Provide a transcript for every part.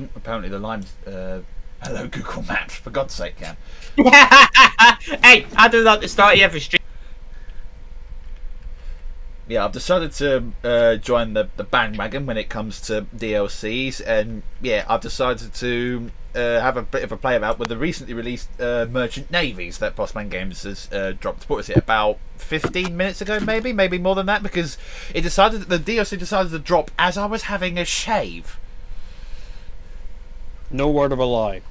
Mm, Apparently the line's. Uh, hello, Google Maps. For God's sake, Cam. hey, I do that at the start of every stream. Yeah, I've decided to uh, join the, the bandwagon when it comes to DLCs, and yeah, I've decided to uh, have a bit of a play about with the recently released uh, Merchant Navies that Bossman Games has uh, dropped. What was it, about 15 minutes ago, maybe? Maybe more than that, because it decided that the DLC decided to drop as I was having a shave. No word of a lie.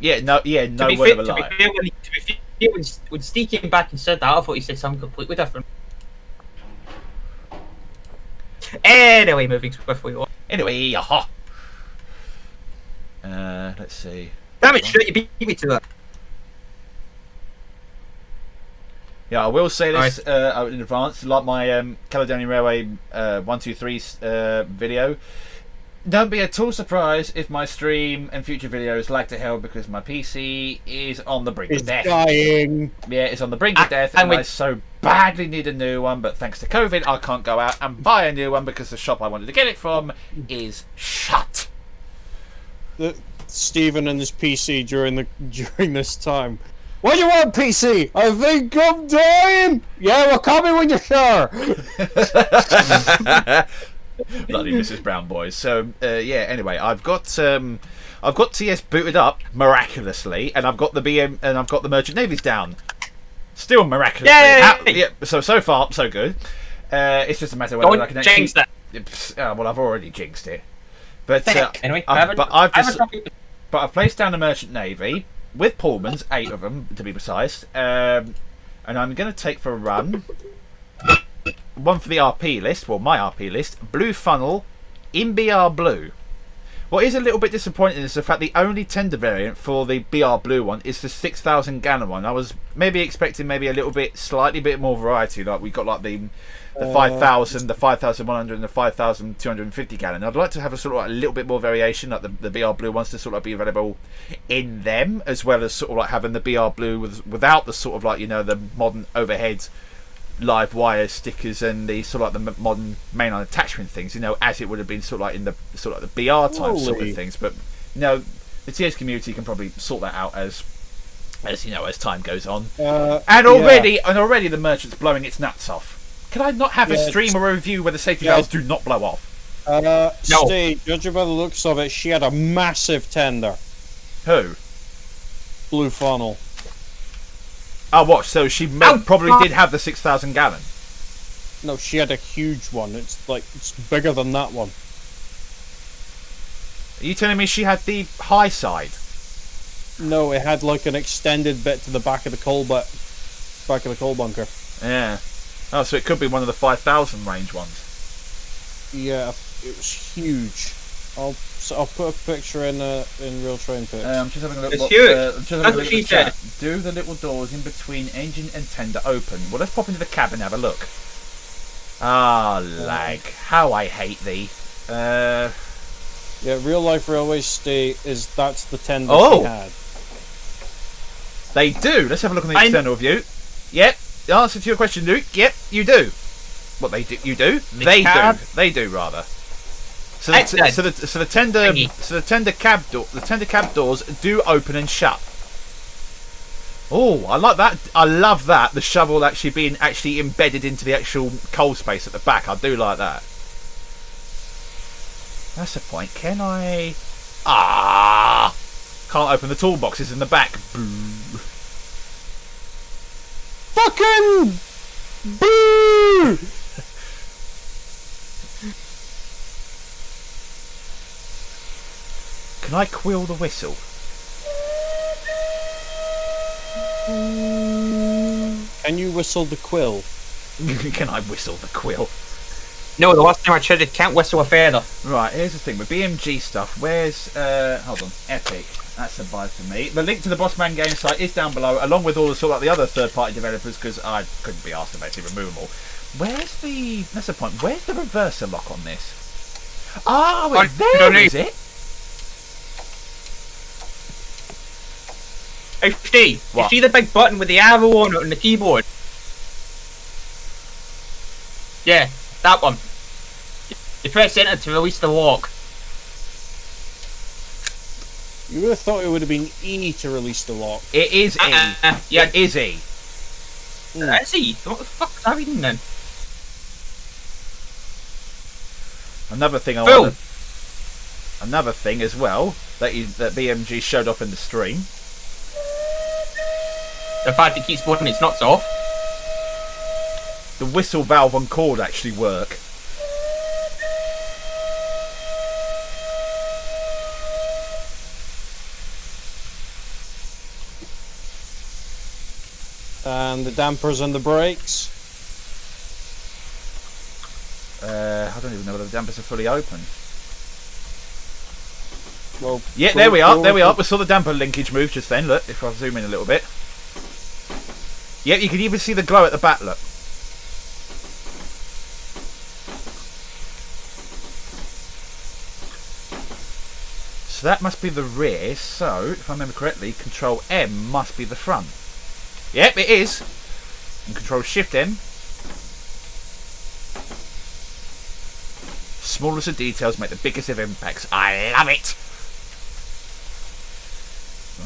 Yeah, no, yeah, no word fair, of a to be lie. fair, when, to be fair, when, when Steve came back and said that, I thought he said something completely different. Anyway, moving swiftly on. Anyway, aha. Uh, let's see. Damn it, shit, you beat me to that. Yeah, I will say this uh, in advance, like my um, Caledonian Railway uh, 123 uh, video. Don't be at all surprised if my stream and future videos lag to hell because my PC is on the brink It's of death. dying. Yeah, it's on the brink of Ah, death, and and we- I so badly need a new one. But thanks to COVID, I can't go out and buy a new one because the shop I wanted to get it from is shut. The, Stephen and his PC during the during this time. What do you want, PC? I think I'm dying. Yeah, well, call me when you're sure. Bloody Mrs. Brown boys. So uh, yeah. Anyway, I've got um, I've got TS booted up miraculously, and I've got the BM and I've got the Merchant Navies down. Still miraculously. Yay! How- yeah. So so far so good. Uh, it's just a matter of whether Don't I can actually. jinx that. Uh, well, I've already jinxed it. But uh, anyway, I've, but I've just but I've placed down the Merchant Navy with Pullmans, eight of them to be precise, um, and I'm going to take for a run. One for the RP list, well, my RP list, Blue Funnel, in BR Blue. What is a little bit disappointing is the fact the only tender variant for the BR Blue one is the 6,000 gallon one. I was maybe expecting maybe a little bit, slightly bit more variety. Like we got like the the Uh, 5,000, the 5,100, and the 5,250 gallon. I'd like to have a sort of like a little bit more variation, like the, the BR Blue ones to sort of be available in them, as well as sort of like having the BR Blue with, without the sort of like, you know, the modern overhead live wire stickers and the sort of like the modern mainline attachment things, you know, as it would have been sort of like in the sort of like the BR type sort of things. But, you know, the TS community can probably sort that out as, as you know, as time goes on. Uh, And yeah. already, and already, the merchant's blowing its nuts off. Can I not have a stream or a review where the safety Yeah. valves do not blow off? Uh, No. Steve, judging by the looks of it, she had a massive tender. Who? Blue funnel. Oh, what? So she Oh, probably fuck. did have the six thousand gallon. No, she had a huge one. It's like it's bigger than that one. Are you telling me she had the high side? No, it had like an extended bit to the back of the coal but back of the coal bunker. Yeah. Oh, so it could be one of the five thousand range ones. Yeah, it was huge. I'll so I'll put a picture in uh, in real train pics. Um, I'm just having a look. It's what, huge. Uh, I'm just having That's a what look at the chat. Do the little doors in between engine and tender open? Well, let's pop into the cab and have a look. Ah, lag. How I hate thee. Uh, yeah, real life railway state is that's the tender Oh. she had. they do. Let's have a look on the I- external view. Yep. The answer to your question, Luke. Yep, you do. What they do? You do? they cab? do. They do rather. So the, Excellent. so the so the tender Thangy. so the tender cab door the tender cab doors do open and shut. Oh, I like that. I love that. The shovel actually being actually embedded into the actual coal space at the back. I do like that. That's the point. Can I? Ah, can't open the toolboxes in the back. Boo. Fucking boo! Can I quill the whistle? Can you whistle the quill? Can I whistle the quill? No, the last time I tried it, can't whistle a feather. Right, here's the thing with BMG stuff. Where's uh hold on, Epic. That's a buy for me. The link to the Bossman game site is down below, along with all the sort of like the other third-party developers, because I couldn't be asked to basically remove them all. Where's the? That's the point. Where's the reverser lock on this? Oh, I it's don't there, need- it? Hey, Steve, What? you see the big button with the arrow on it on the keyboard? Yeah, that one. You press enter to release the lock. You would have thought it would have been E to release the lock. It is E. Uh, uh, yeah, It is E. Let's see. What the fuck is that reading then? Another thing I want Another thing as well that you, that BMG showed off in the stream. The fact it keeps putting its knots off. The whistle valve on cord actually work. And the dampers and the brakes. Uh, I don't even know whether the dampers are fully open. Well, Yeah, there we are. There we are. We saw the damper linkage move just then. Look, if I zoom in a little bit. Yep, you can even see the glow at the back. Look. So that must be the rear. So, if I remember correctly, Control M must be the front. Yep, it is. And Control Shift M. Smallest of details make the biggest of impacts. I love it.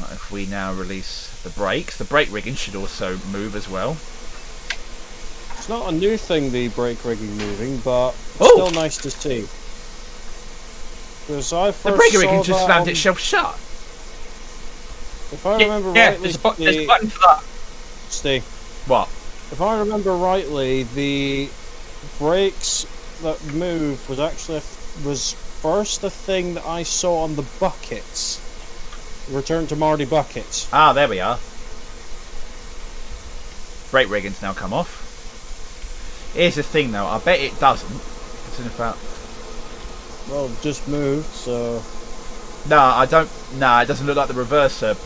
Right, if we now release the brakes, the brake rigging should also move as well. It's not a new thing, the brake rigging moving, but Oh! still nice to see. Because I The brake rigging just slammed itself shut. If I Yeah, remember yeah rightly, there's, a there's a button for that. Steve, What? if I remember rightly, the brakes that move was actually was first the thing that I saw on the buckets. Return to Marty buckets. Ah, there we are. Brake rigging's now come off. Here's the thing though, I bet it doesn't. It's in fact. Well, just moved, so No, I don't. No, it doesn't look like the reverser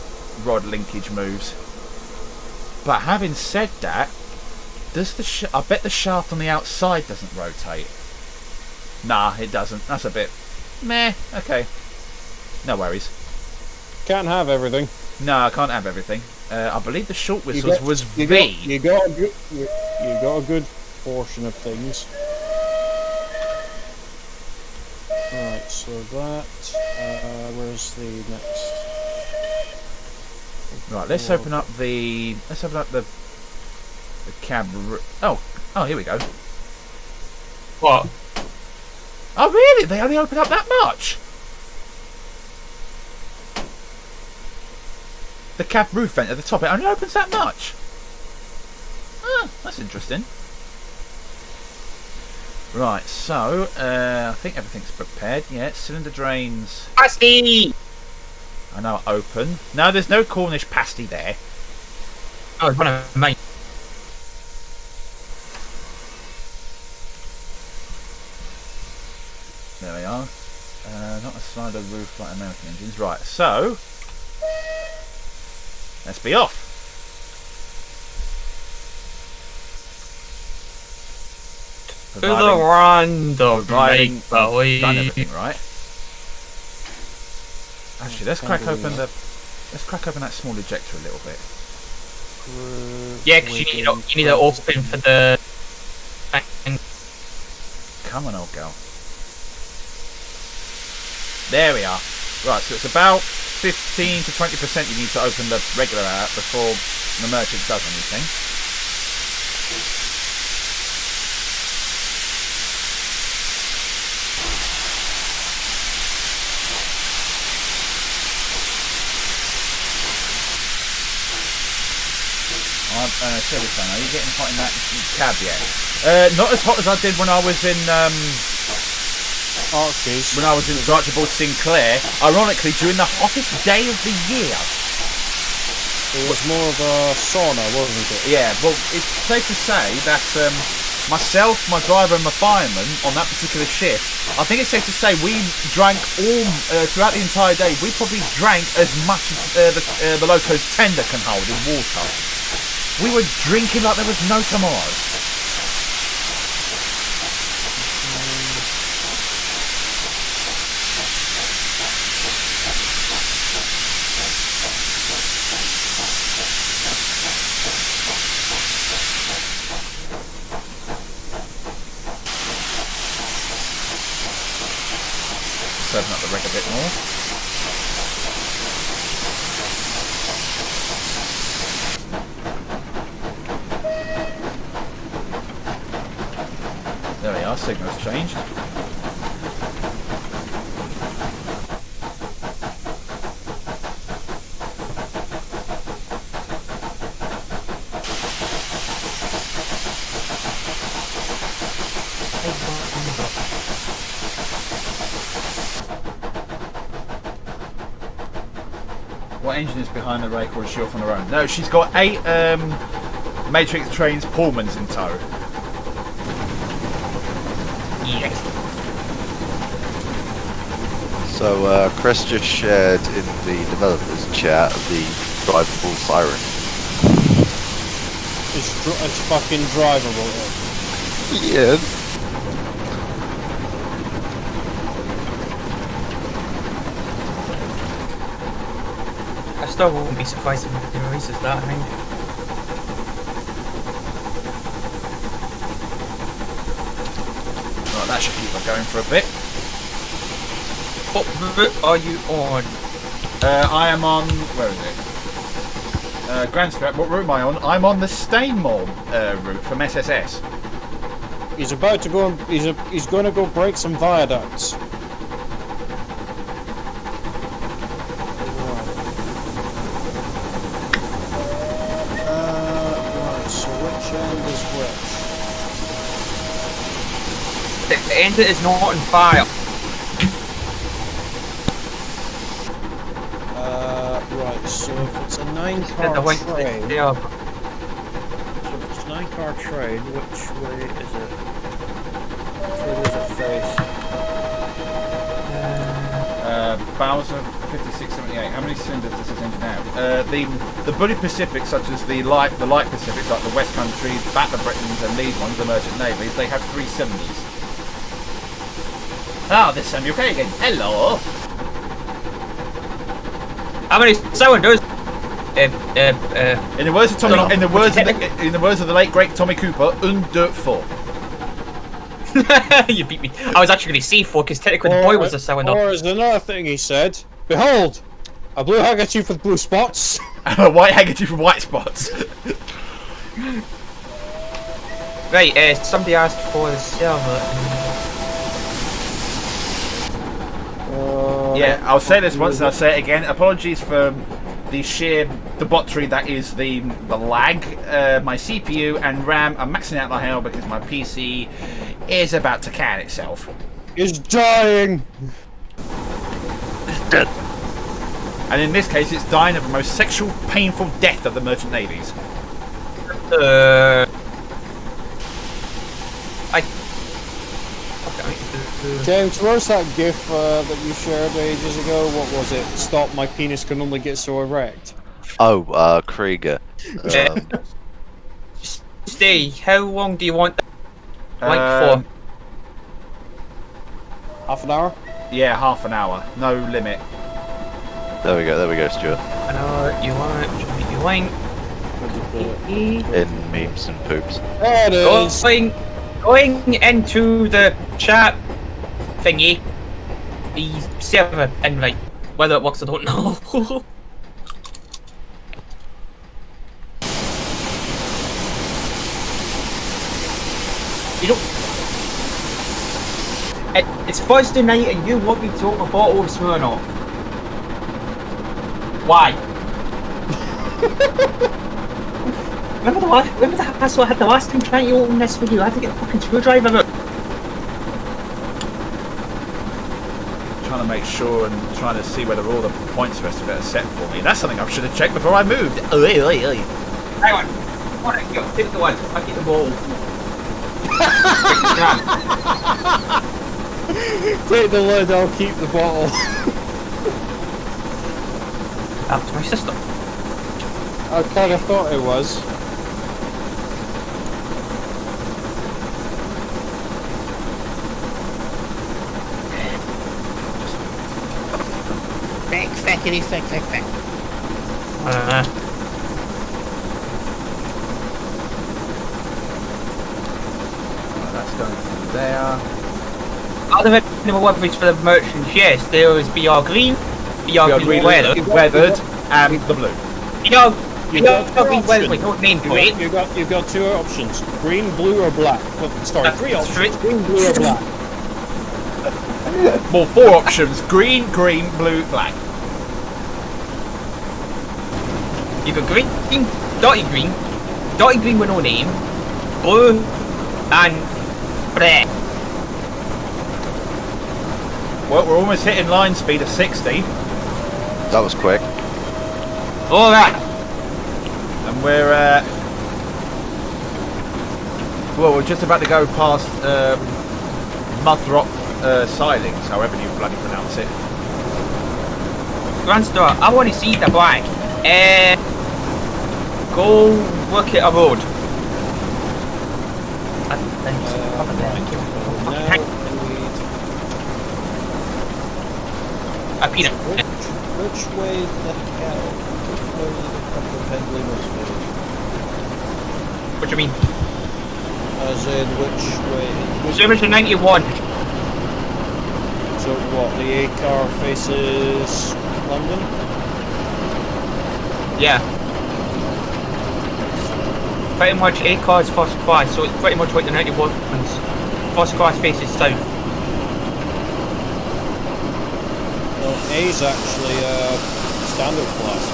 rod linkage moves. But having said that, does the I bet the shaft on the outside doesn't rotate. Nah, it doesn't. That's a bit meh. Okay, no worries. Can't have everything. No, I can't have everything. Uh, I believe the short You whistles got- was you V. Got, you got a good, you, you got a good portion of things. Right, so that. Uh, where's the next? Right, let's open up the let's open up the the cab. Oh, oh, here we go. What? Oh, really? They only open up that much? The cab roof vent at the top, it only opens that much? Ah, that's interesting. Right, so, uh, I think everything's prepared. Yeah, cylinder drains Pasty! are now open. No, there's no Cornish pasty there. Oh, it's one of mine. There we are. Uh, not a slider roof like American engines. Right, so, let's be off. To the Providing- land of providing make believe. done everything right. Actually, let's crack open the let's crack open that small ejector a little bit. Yeah, because you need, a- you need to open for the. thing. Come on, old girl. There we are. Right, so it's about 15 to 20 percent you need to open the regular out before the merchant does anything. Uh, Silverstone, are you getting hot in that cab yet? Uh, not as hot as I did when I was in um, When I was in Archibald Sinclair. Ironically, during the hottest day of the year. It was more of a sauna, wasn't it? Yeah, well, it's safe to say that um, myself, my driver, and my fireman on that particular shift, I think it's safe to say we drank all uh, throughout the entire day. We probably drank as much as uh, the, uh, the loco's tender can hold in water. We were drinking like there was no tomorrow. Let's open up the rig a bit more. are. Signal's changed. What engine is behind the rake or is she off on her own? No, she's got eight um, Matrix Trains Pullmans in tow. Yes. So uh, Chris just shared in the developers chat the drivable siren. It's, dr- it's fucking drivable. Yeah. I still won't be surprised if it releases that, I think. Right, that should keep her going for a bit. What route are you on? Uh, I am on. Where is it? Uh, Grand Strap. What route am I on? I'm on the Stainmore uh, route from SSS. He's about to go. And, he's a, he's going to go break some viaducts. Uh, right, so which end is which? The end is not on fire. Uh, right, so if it's a nine The car white train, there. so if it's a nine car train, which way is it? Which way does it face? Uh, Bowser 5678. How many cylinders does this engine have? Uh, the the Bulleid Pacifics, such as the light the light Pacifics, like the West Countries, Battle of Britains, and these ones, the Merchant Navies, they have three cylinders. Ah, this time you're K again. Hello. How many cylinders? Uh, uh, uh, In the words of Tommy, No, no. in the words of the, in the words of the late great Tommy Cooper, un deux four. you beat me. I was actually going to say four because technically the boy was a cylinder. Or is another thing he said, Behold, a blue handkerchief with blue spots. And a white handkerchief with white spots. Right, uh, somebody asked for the server. Uh, yeah, I'll say this once and I'll say it again. Apologies for the sheer debauchery that is the the lag. Uh, my CPU and RAM are maxing out the hell because my PC is about to can itself. It's dying. It's dead. And in this case, it's dying of the most sexual, painful death of the merchant navies. Uh, I. Okay. James, where's that GIF uh, that you shared ages ago? What was it? Stop! My penis can only get so erect. Oh, uh, Krieger. Um, Stay. How long do you want? Like Um, for? Half an hour. Yeah, half an hour, no limit. there we go, there we go, Stuart. I know what you want. You want. In memes and poops. There it is. Going, going into the chat thingy. The server invite. Whether it works, I don't know. you don't. It, it's Thursday night and you want me to open a bottle of Smirnoff. Why? Remember the last, remember I had the last time trying to open this video. I had to get a fucking screwdriver out. Trying to make sure and trying to see whether all the points rest of it are set for me. That's something I should have checked before I moved. Hang on. Alright, go, take the one. I'll get the ball. Take the lid. I'll keep the bottle. That's my sister. I kind of thought it was. Feck, feckity, feck, feck, feck. Uh, Right, that's going from there. are there any more weathers for the merchants? Yes, there is BR Green, BR, We are Green really Weather, weathered and the blue. BR, You got got to two be well options. with no name You to got, you got got two options: green, blue, or black. Well, sorry, three options: green, blue, or black. Well, four options: green, green, blue, black. You got green, green, dotty green, dotty green with no name, blue, and red. Well, we're almost hitting line speed of 60, That was quick. All right. and we're uh, well, we're just about to go past um, Muthrop uh, Silings, however you bloody pronounce it. Grand Grandstar, I want to see the bike. Uh, go look at a road. I think it's Uh, over there. Now Fucking we A peanut. which which way the hell? Did it come from Pendley What do you mean? As in which way? Which, Service in 91. So what? The A car faces London. Yeah. Pretty much A cars first class, so it's pretty much like the 91 ones. First class faces south. Well, A is actually uh, standard class.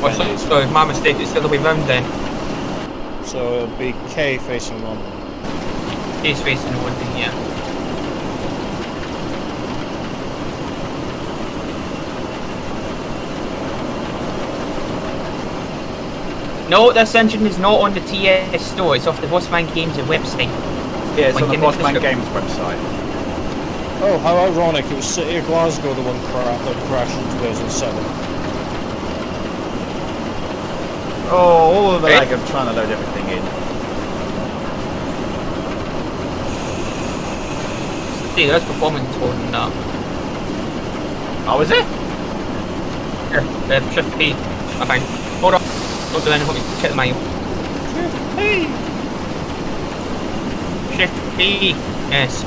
What's so it's my mistake, it's the other way round then. So it'll be K facing London. A's facing London, yeah. No, this engine is not on the TS store, it's off the Bossman Games website. Yeah, it's Like on the in the Bossman. Games website. Oh, how ironic! It was City of Glasgow the one cra- that crashed in 2007. Oh, all of the Eh? lag of trying to load everything in. See, there's performance on uh, Oh, is it? here, uh, Shift P, I think. Hold on. Hold on, let me check the manual. Shift P, shift yes.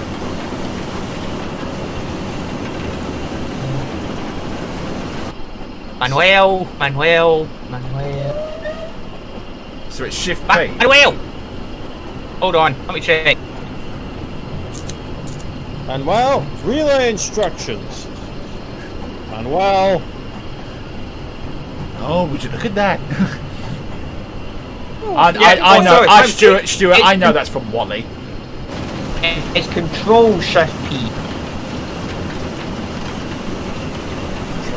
Manuel, Manuel, Manuel. So it's Shift Ma- P. Manuel! Hold on, let me check. And well, relay instructions. And well, Oh, would you look at that? Oh, I, Yeah, I, I oh, know, sorry, I, I'm- Stuart, Stuart, it- I know that's from Wally. It's Control Shift P.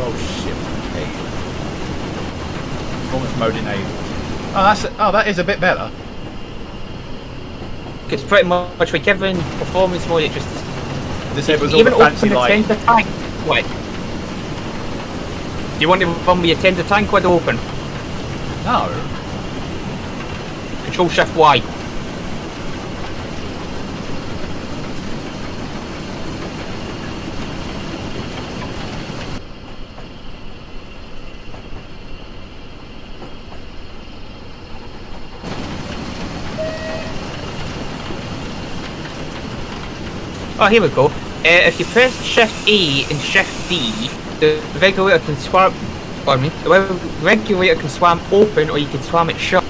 Oh, Shift P. Performance mode enabled. Oh, that's oh, that is a bit better. Because pretty much with given performance mode, it just Disables all even the fancy open the light. tank. What? Do you want to run with your tender tank wide open? No. Control Shift Y. Oh, here we go. Uh, if you press Shift A and Shift D, the regulator can swap. Pardon me. The regulator can swam open, or you can swam it shut.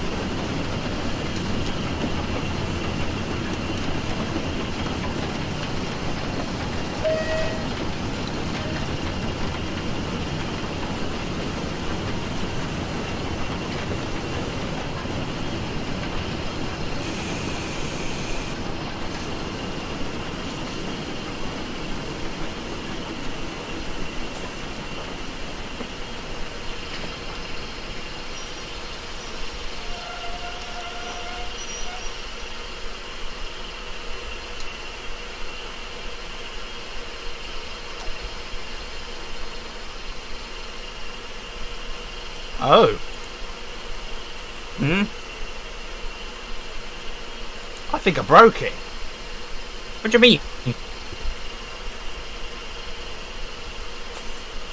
Oh. Hmm. I think I broke it. What do you mean?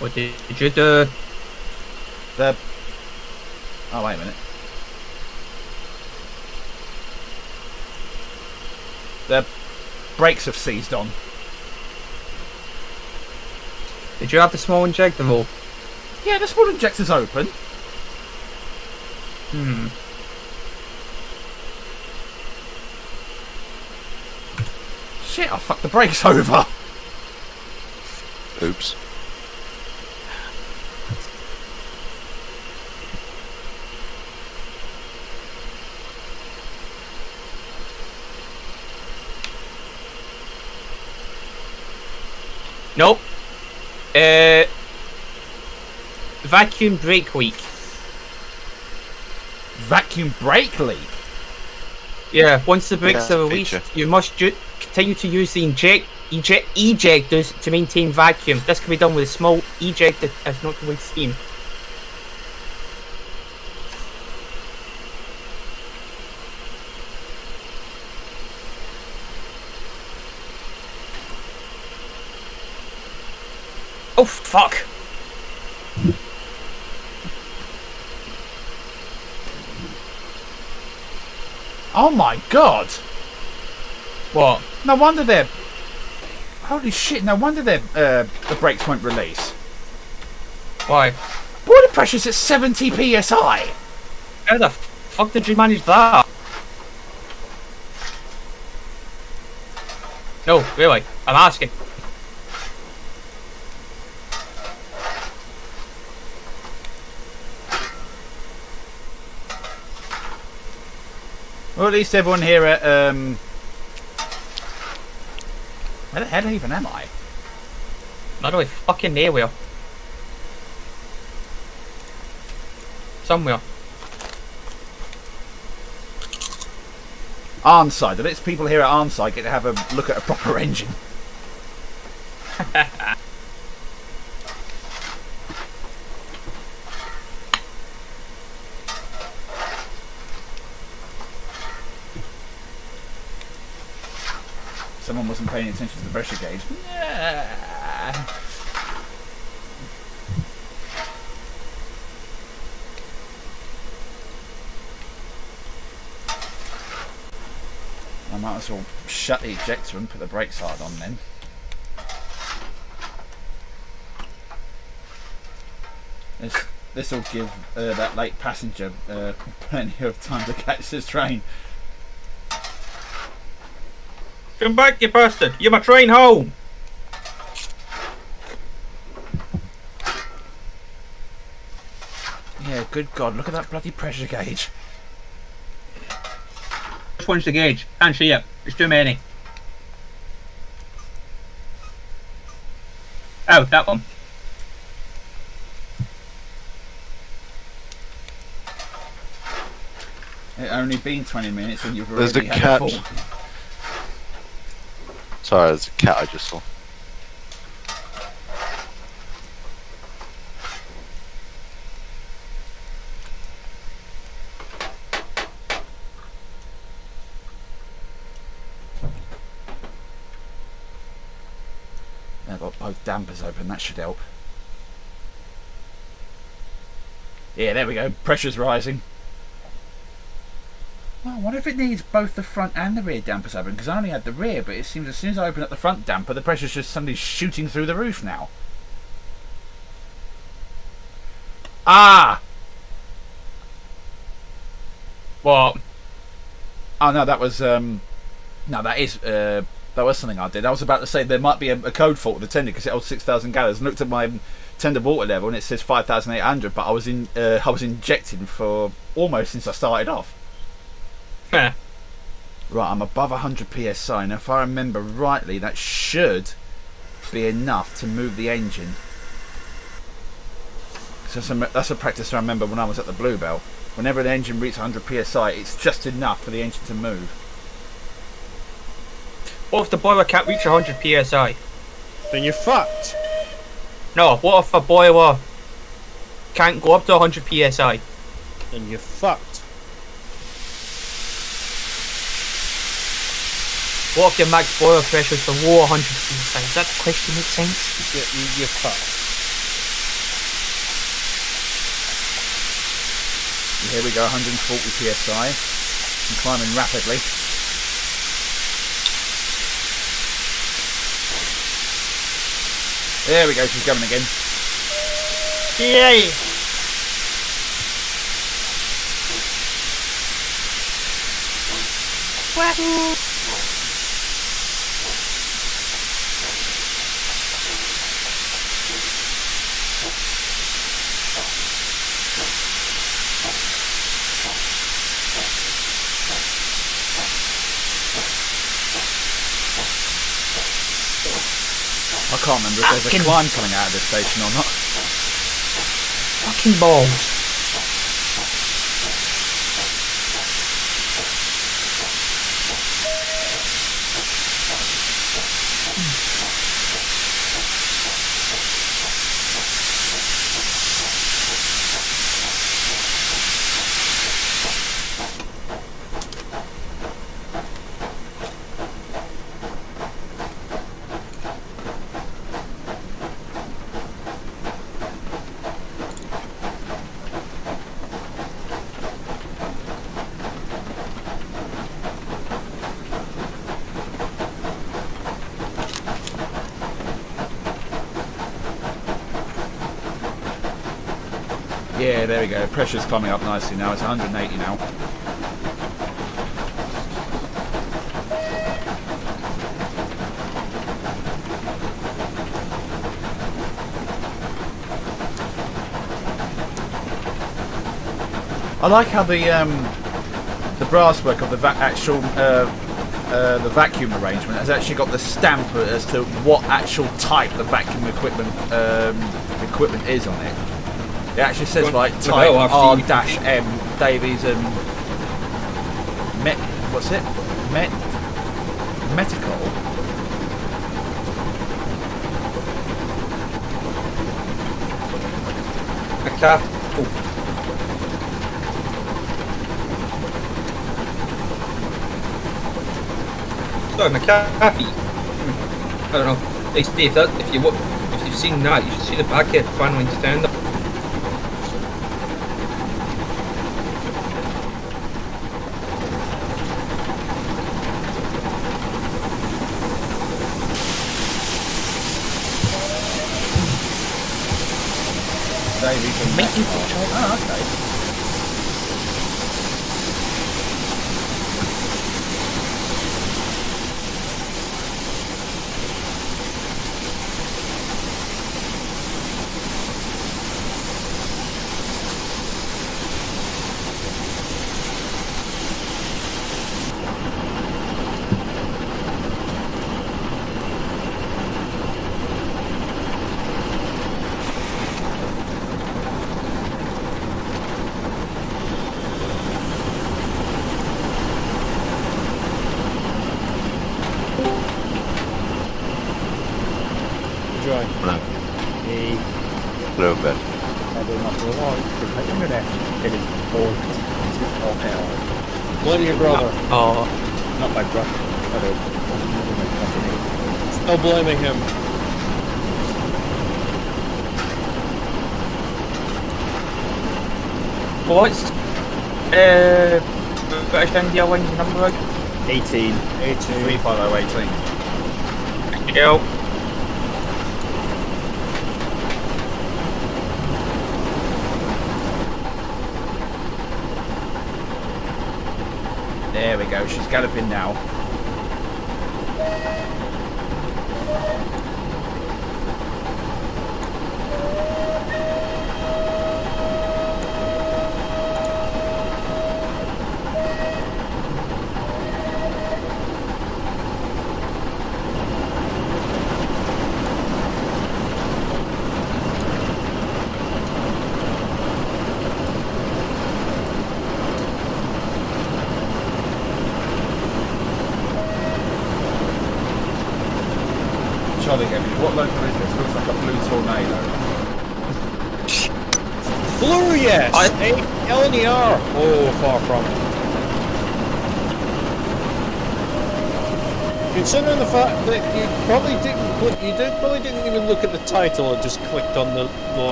What did you do? The. Oh wait a minute. The brakes have seized on. Did you have the small injector roll? Yeah, the small injector's open. Hmm. Shit, I fucked the brakes over. Oops. Nope. Uh, vacuum brake leak. Vacuum brake leak. Yeah, once the brakes Yeah, are released, feature. you must ju- continue to use the inject, eject ejectors to maintain vacuum. This can be done with a small ejector if not waste steam. Oh fuck! Oh my god. What? No wonder they're. Holy shit! No wonder their uh, the brakes won't release. Why? Water pressure's at 70 psi. How the fuck did you manage that? No, really, I'm asking. Well, at least everyone here at um. Where the hell even am I? Not really fucking nowhere. Somewhere. Arnside. The next people here at Arnside get to have a look at a proper engine. Someone wasn't paying attention to the pressure gauge. Yeah. I might as well shut the ejector and put the brakes hard on then. This this will give uh, that late passenger uh, plenty of time to catch this train. Come back, you bastard! You're my train home! Yeah, good God, look at that bloody pressure gauge. Which one's the gauge? Can't see it. There's too many. Oh, that one. It only been 20 minutes and you've There's already the had a cat. Sorry, there's a cat I just saw. Got both dampers open, that should help. Yeah, there we go. Pressure's rising. Well, I wonder if it needs both the front and the rear dampers open, because I only had the rear, but it seems as soon as I open up the front damper, the pressure's just suddenly shooting through the roof now. Ah! What? Oh no, that was um, no, that is uh, that was something I did. I was about to say there might be a, a code fault with the tender because it holds six thousand gallons. And looked at my tender water level and it says five thousand eight hundred, but I was in uh, I was injecting for almost since I started off. Heh. Right, I'm above 100 psi, and if I remember rightly, that should be enough to move the engine. 'Cause That's a, that's a practice I remember when I was at the Bluebell. Whenever the engine reaches 100 psi, it's just enough for the engine to move. What if the boiler can't reach 100 psi? Then you're fucked. No, what if a boiler can't go up to 100 psi? Then you're fucked. What if your mag's boiler pressure is below 100 psi? Does that question make sense? Yeah, you, you're cut. Here we go, 140 psi. I'm climbing rapidly. There we go, she's coming again. Yay! Wahoo! Can't remember if there's a Fucking- climb coming out of this station or not. Fucking balls. Yeah, there we go. Pressure's climbing up nicely now. It's 180 now. I like how the um, the brass work of the actual uh, uh, the vacuum arrangement has actually got the stamp as to what actual type the vacuum equipment um, equipment is on it. It actually says like type no, R dash M Davies and Met. What's it? Met. Metcalfe. A car. Oh. Sorry, McAfee. Hmm. I don't know. Hey Steve, that, if you if you've seen that, you should see the back the fan when you stand up.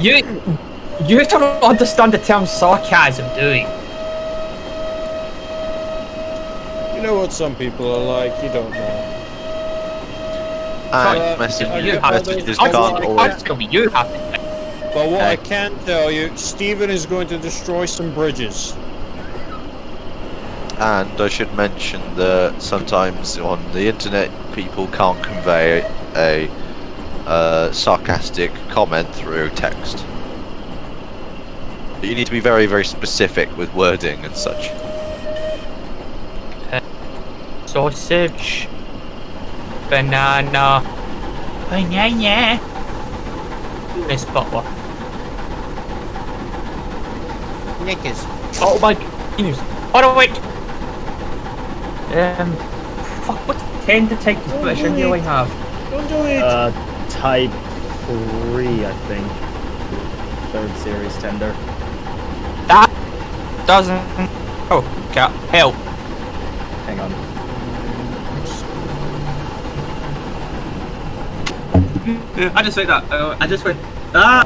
You, you don't understand the term sarcasm, do you? You know what some people are like. You don't know. And uh, message, are you- messages I- can't I- always. That's gonna be you have to. But what I can tell you, Stephen is going to destroy some bridges. And I should mention that sometimes on the internet people can't convey a uh, sarcastic comment through text. You need to be very, very specific with wording and such. Sausage. Banana. Banana. Miss Butler. Knickers. Oh my goodness. Oh wait. Um. Fuck. What ten detective position do I have? Don't do it! Uh, type 3, I think. Third series tender. That doesn't. Oh, cat. Help. Hang on. I just went that. Uh, I just went. Ah.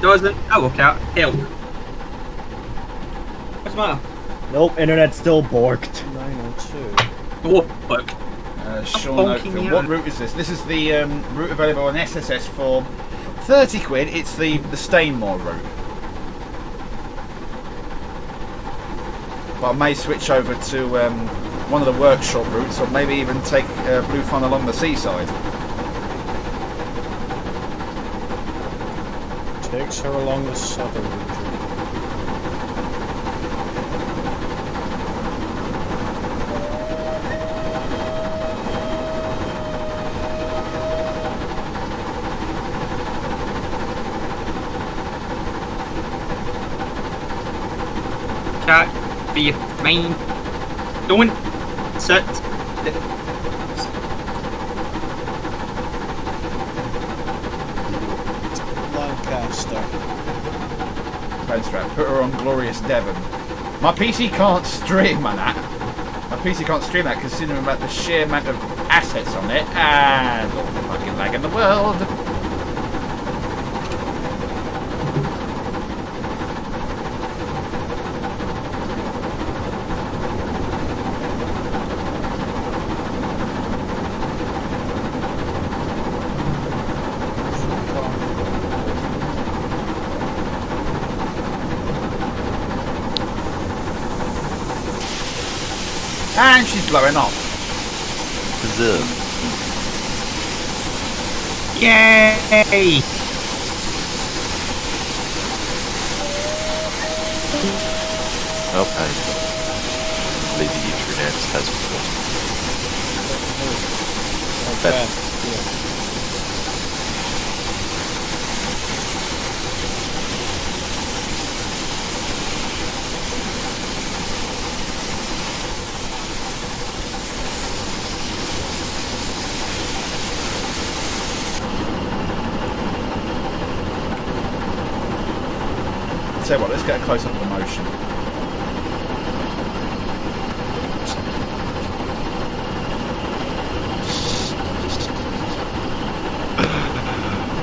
Doesn't. Oh, okay. Help. What's the matter? Nope, internet's still borked. 902. Oh, look. Uh, Sean Oakfield. What route is this? This is the um, route available on SSS for 30 quid. It's the, the Stainmore route. But I may switch over to um, one of the workshop routes or maybe even take uh, Blue Fun along the seaside. Takes her along the southern region. Cat. Be mine. Don't sit. Lancaster. Penstrap, put her on Glorious Devon. My PC can't stream on that. My PC can't stream that considering about the sheer amount of assets on it and all the fucking lag in the world. And she's blowing off. Preserve. Yay! Okay. Leave the internet has Okay. Tell you what, let's get a close up of the motion.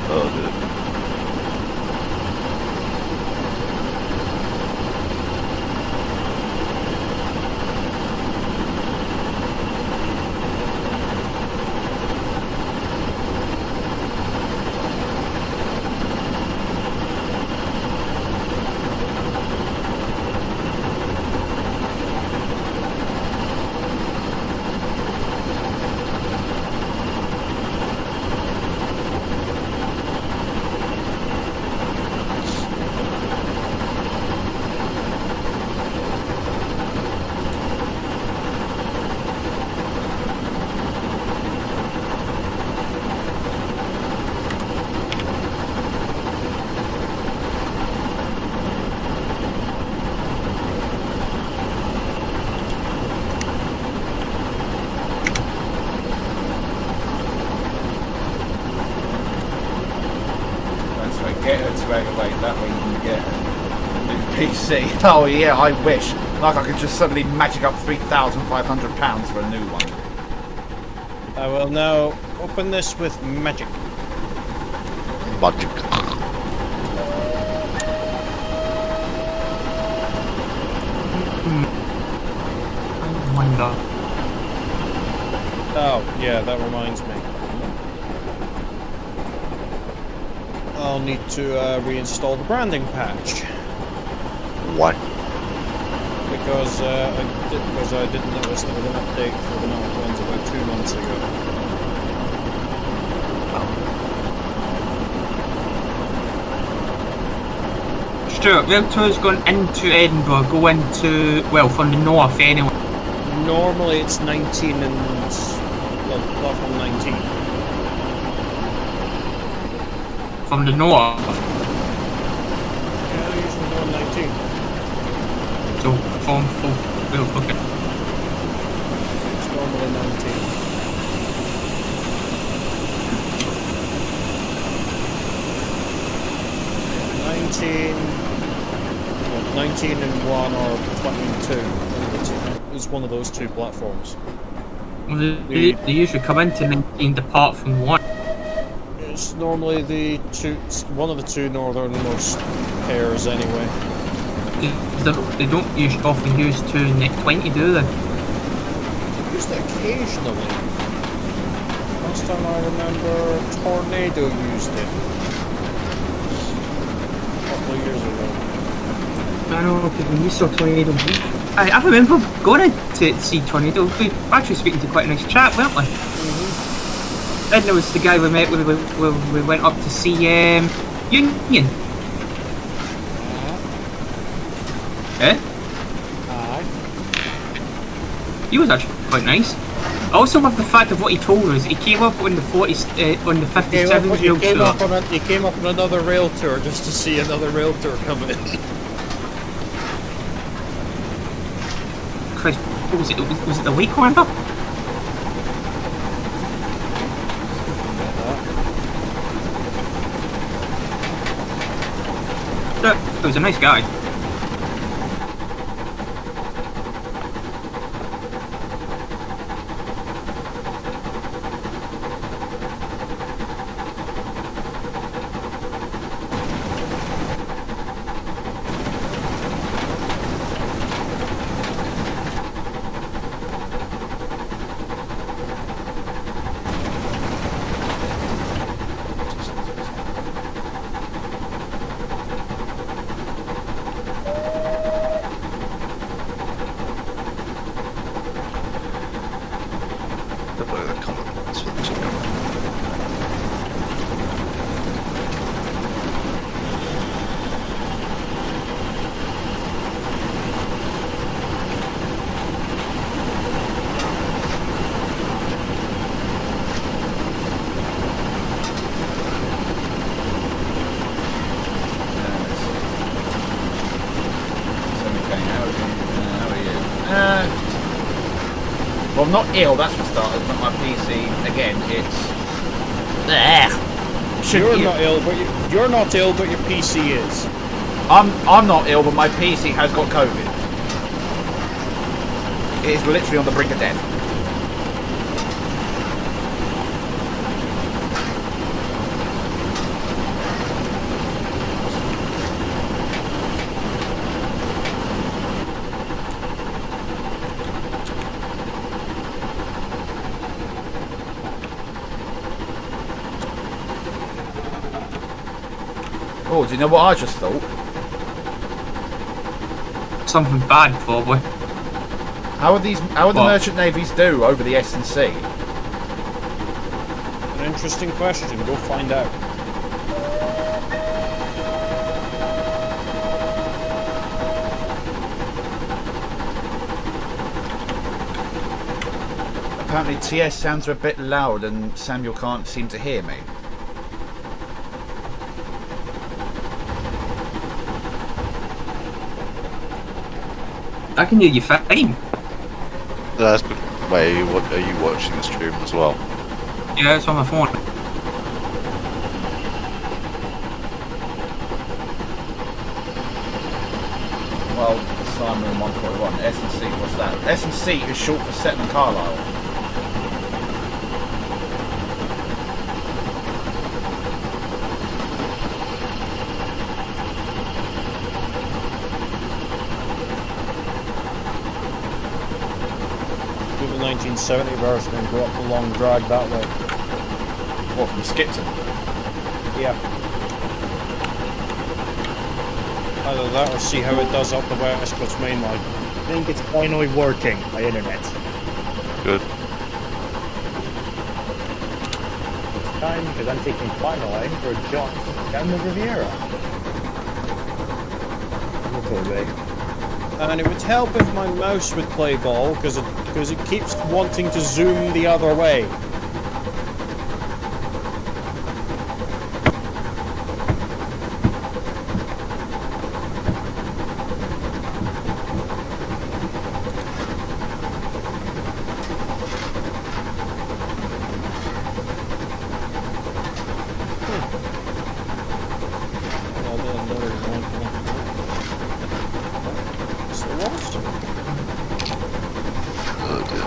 Oh, dude. That's right, get her to elevate, that way you can get a new PC. Oh yeah, I wish. Like I could just suddenly magic up £3,500 for a new one. I will now open this with magic. Magic. I wonder. Oh, yeah, that reminds me. I'll need to uh, reinstall the branding patch. Because uh, I did, because I didn't notice there was an update for the North ones about two months ago. Stuart, rail tours going into Edinburgh, go into, well, from the north anyway. Normally it's 19 and well, platform 19. From the north. Yeah, usually going 19. So, from full rail booking. It's normally 19. Nineteen, well, nineteen and one or twenty and two. It's, one of those two platforms. Well, they, they, usually come into 19 depart from 1. It's normally the two, one of the two northernmost pairs anyway. They, don't usually often use 2 and net 20, do they? Used it occasionally. Last time I remember, Tornado used it. A couple of years ago. I know, because when we saw Tornado, I, I remember going to see Tornado. We were actually speaking to quite a nice chap, weren't we? Then there was the guy we met when we, when we went up to see um, Union. He was actually quite nice. I also love the fact of what he told us. He came up on the 40, uh, on the Came up, 57 you rail came tour. up on a, you came up on another rail tour just to see another rail tour coming in. Christ, what was it? Was, was it the week round up? He was a nice guy. Don't know the comments for the two. Uh, well, I'm not ill, that's for starters, but my PC, again, it's... Ugh. Should You're you- not ill, but you, you're not ill, but your PC is. I'm, I'm not ill, but my PC has got COVID. It is literally on the brink of death. Do you know what I just thought? Something bad, probably. How would these? How would the merchant navies do over the S and C? An interesting question. Go find out. Apparently, TS sounds are a bit loud, and Samuel can't seem to hear me. I can hear you fine. That's good. Wait, are you, wa- are you watching the stream as well? Yeah, it's on my phone. Well, Simon 141. S and C. What's that? S and C is short for Settle and Carlisle. Do the 1970 version and go up the long drag that way. Or from Skipton. Yeah. Either that or see how it does up the West Coast main line. I think it's finally working, my internet. Good. It's time because I'm taking final line for John down the Riviera. Okay, babe. And it would help if my mouse would play ball, because it, because it keeps wanting to zoom the other way. Well, then, there is one. So what? Oh dear.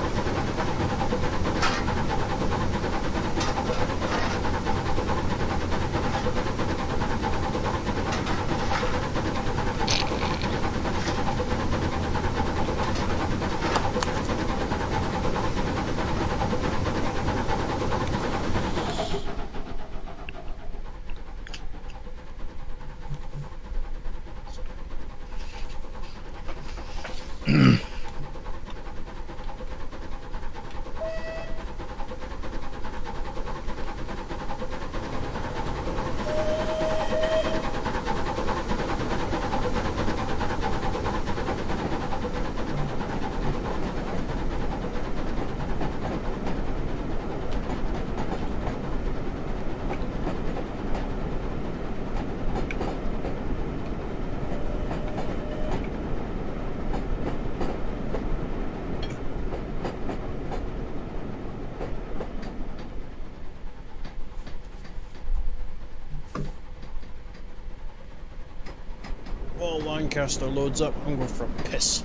While Lancaster loads up, I'm going for a piss.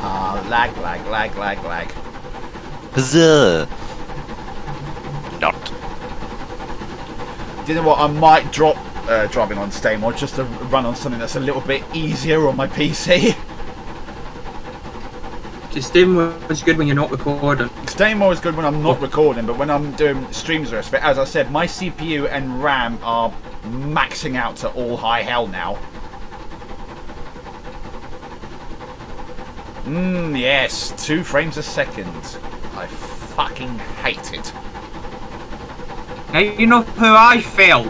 Ah, lag, lag, lag, lag, lag. Huzzah! Not. Do you know what? I might drop uh, driving on Steam or just to run on something that's a little bit easier on my PC. Steam was good when you're not recording. Stainmore is good when I'm not recording, but when I'm doing streams rest of as I said, my CPU and RAM are maxing out to all high hell now. Mmm, yes, two frames a second. I fucking hate it. Now you know how I felt.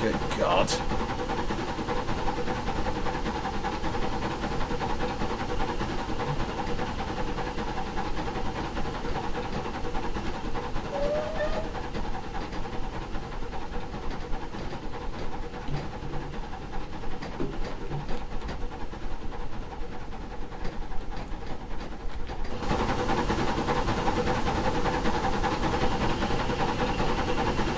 Good God.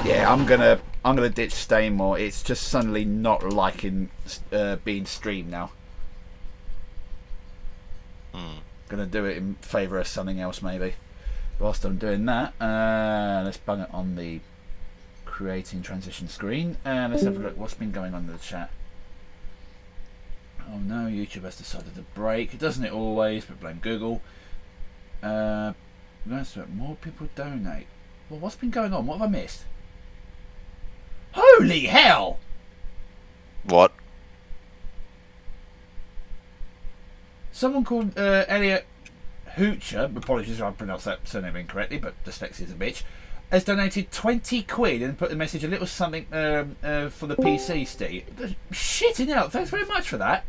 Yeah, I'm gonna I'm gonna ditch Stainmore. It's just suddenly not liking uh, being streamed now. Hmm. Gonna do it in favour of something else maybe. Whilst I'm doing that, uh, let's bung it on the creating transition screen and let's have a look what's been going on in the chat. Oh no, YouTube has decided to break. Doesn't it always? But blame Google. Uh, more people donate. Well, what's been going on? What have I missed? Holy hell! What? Someone called uh, Elliot Hoocher, apologies if I pronounced that surname incorrectly, but dyslexia is a bitch, has donated 20 quid and put the message a little something um, uh, for the PC, Steve. Shitting out, thanks very much for that.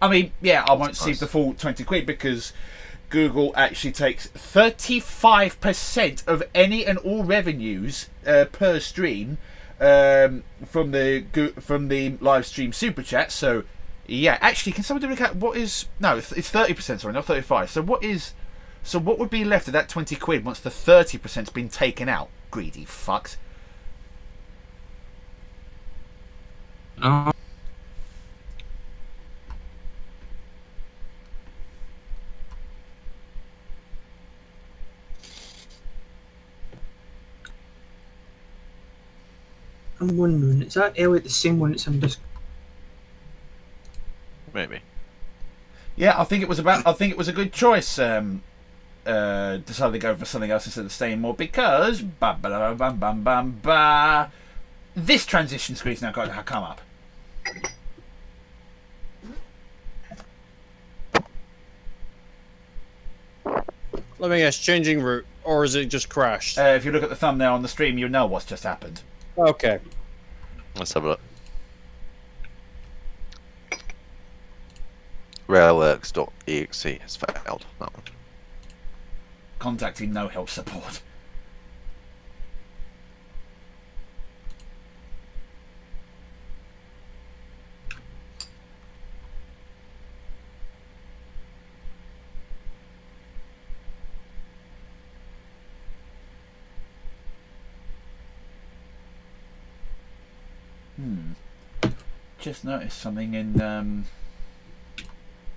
I mean, yeah, I won't see the full 20 quid because Google actually takes 35% of any and all revenues uh, per stream um, from the from the live stream super chat. So, yeah, actually, can someone do a count? What is no? It's it's 30%. Sorry, not 35. So what is? So what would be left of that 20 quid once the 30%'s been taken out? Greedy fucks. No. I'm wondering, is that Elliot the same one that's on Discord? Maybe. Yeah, I think it was about. I think it was a good choice. Um, uh, decided to go for something else instead of Stainmore because ba ba ba bam bam bam ba. This transition screen's now got to come up. Let me guess, changing route, or is it just crashed? Uh, if you look at the thumbnail on the stream, you'll know what's just happened. Okay. Let's have a look. Railworks.exe has failed. That one. Contacting no help support. Hmm. Just noticed something in um,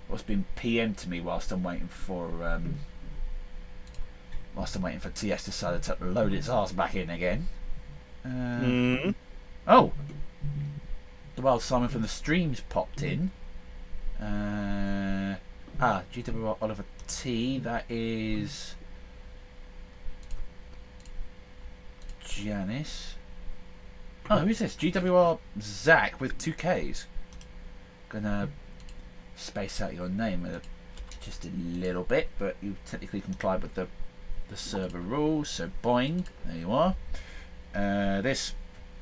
what's been PM to me whilst I'm waiting for um, whilst I'm waiting for TS decided to load its arse back in again. Uh, Mm. Oh, while Simon from the streams popped in. Uh, ah, GW Oliver T. That is Janice. Oh, who's this? GWR Zach with two Ks. Gonna space out your name a, just a little bit, but you technically complied with the the server rules. So boing, there you are. Uh, this,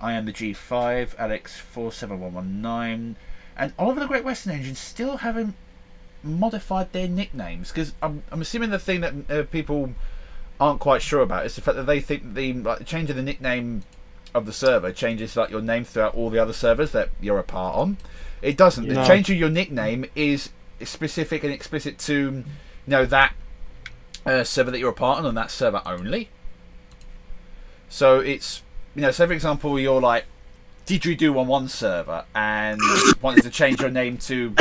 I am the G5, Alex four seven one one nine, and Oliver the Great Western Engine still haven't modified their nicknames because I'm I'm assuming the thing that uh, people aren't quite sure about is the fact that they think the like of the nickname of the server changes like your name throughout all the other servers that you're a part on. It doesn't. The No. change of your nickname is specific and explicit to you know that uh, server that you're a part on and that server only. So it's you know, say for example you're like didgeridoo on one server and wanted to change your name to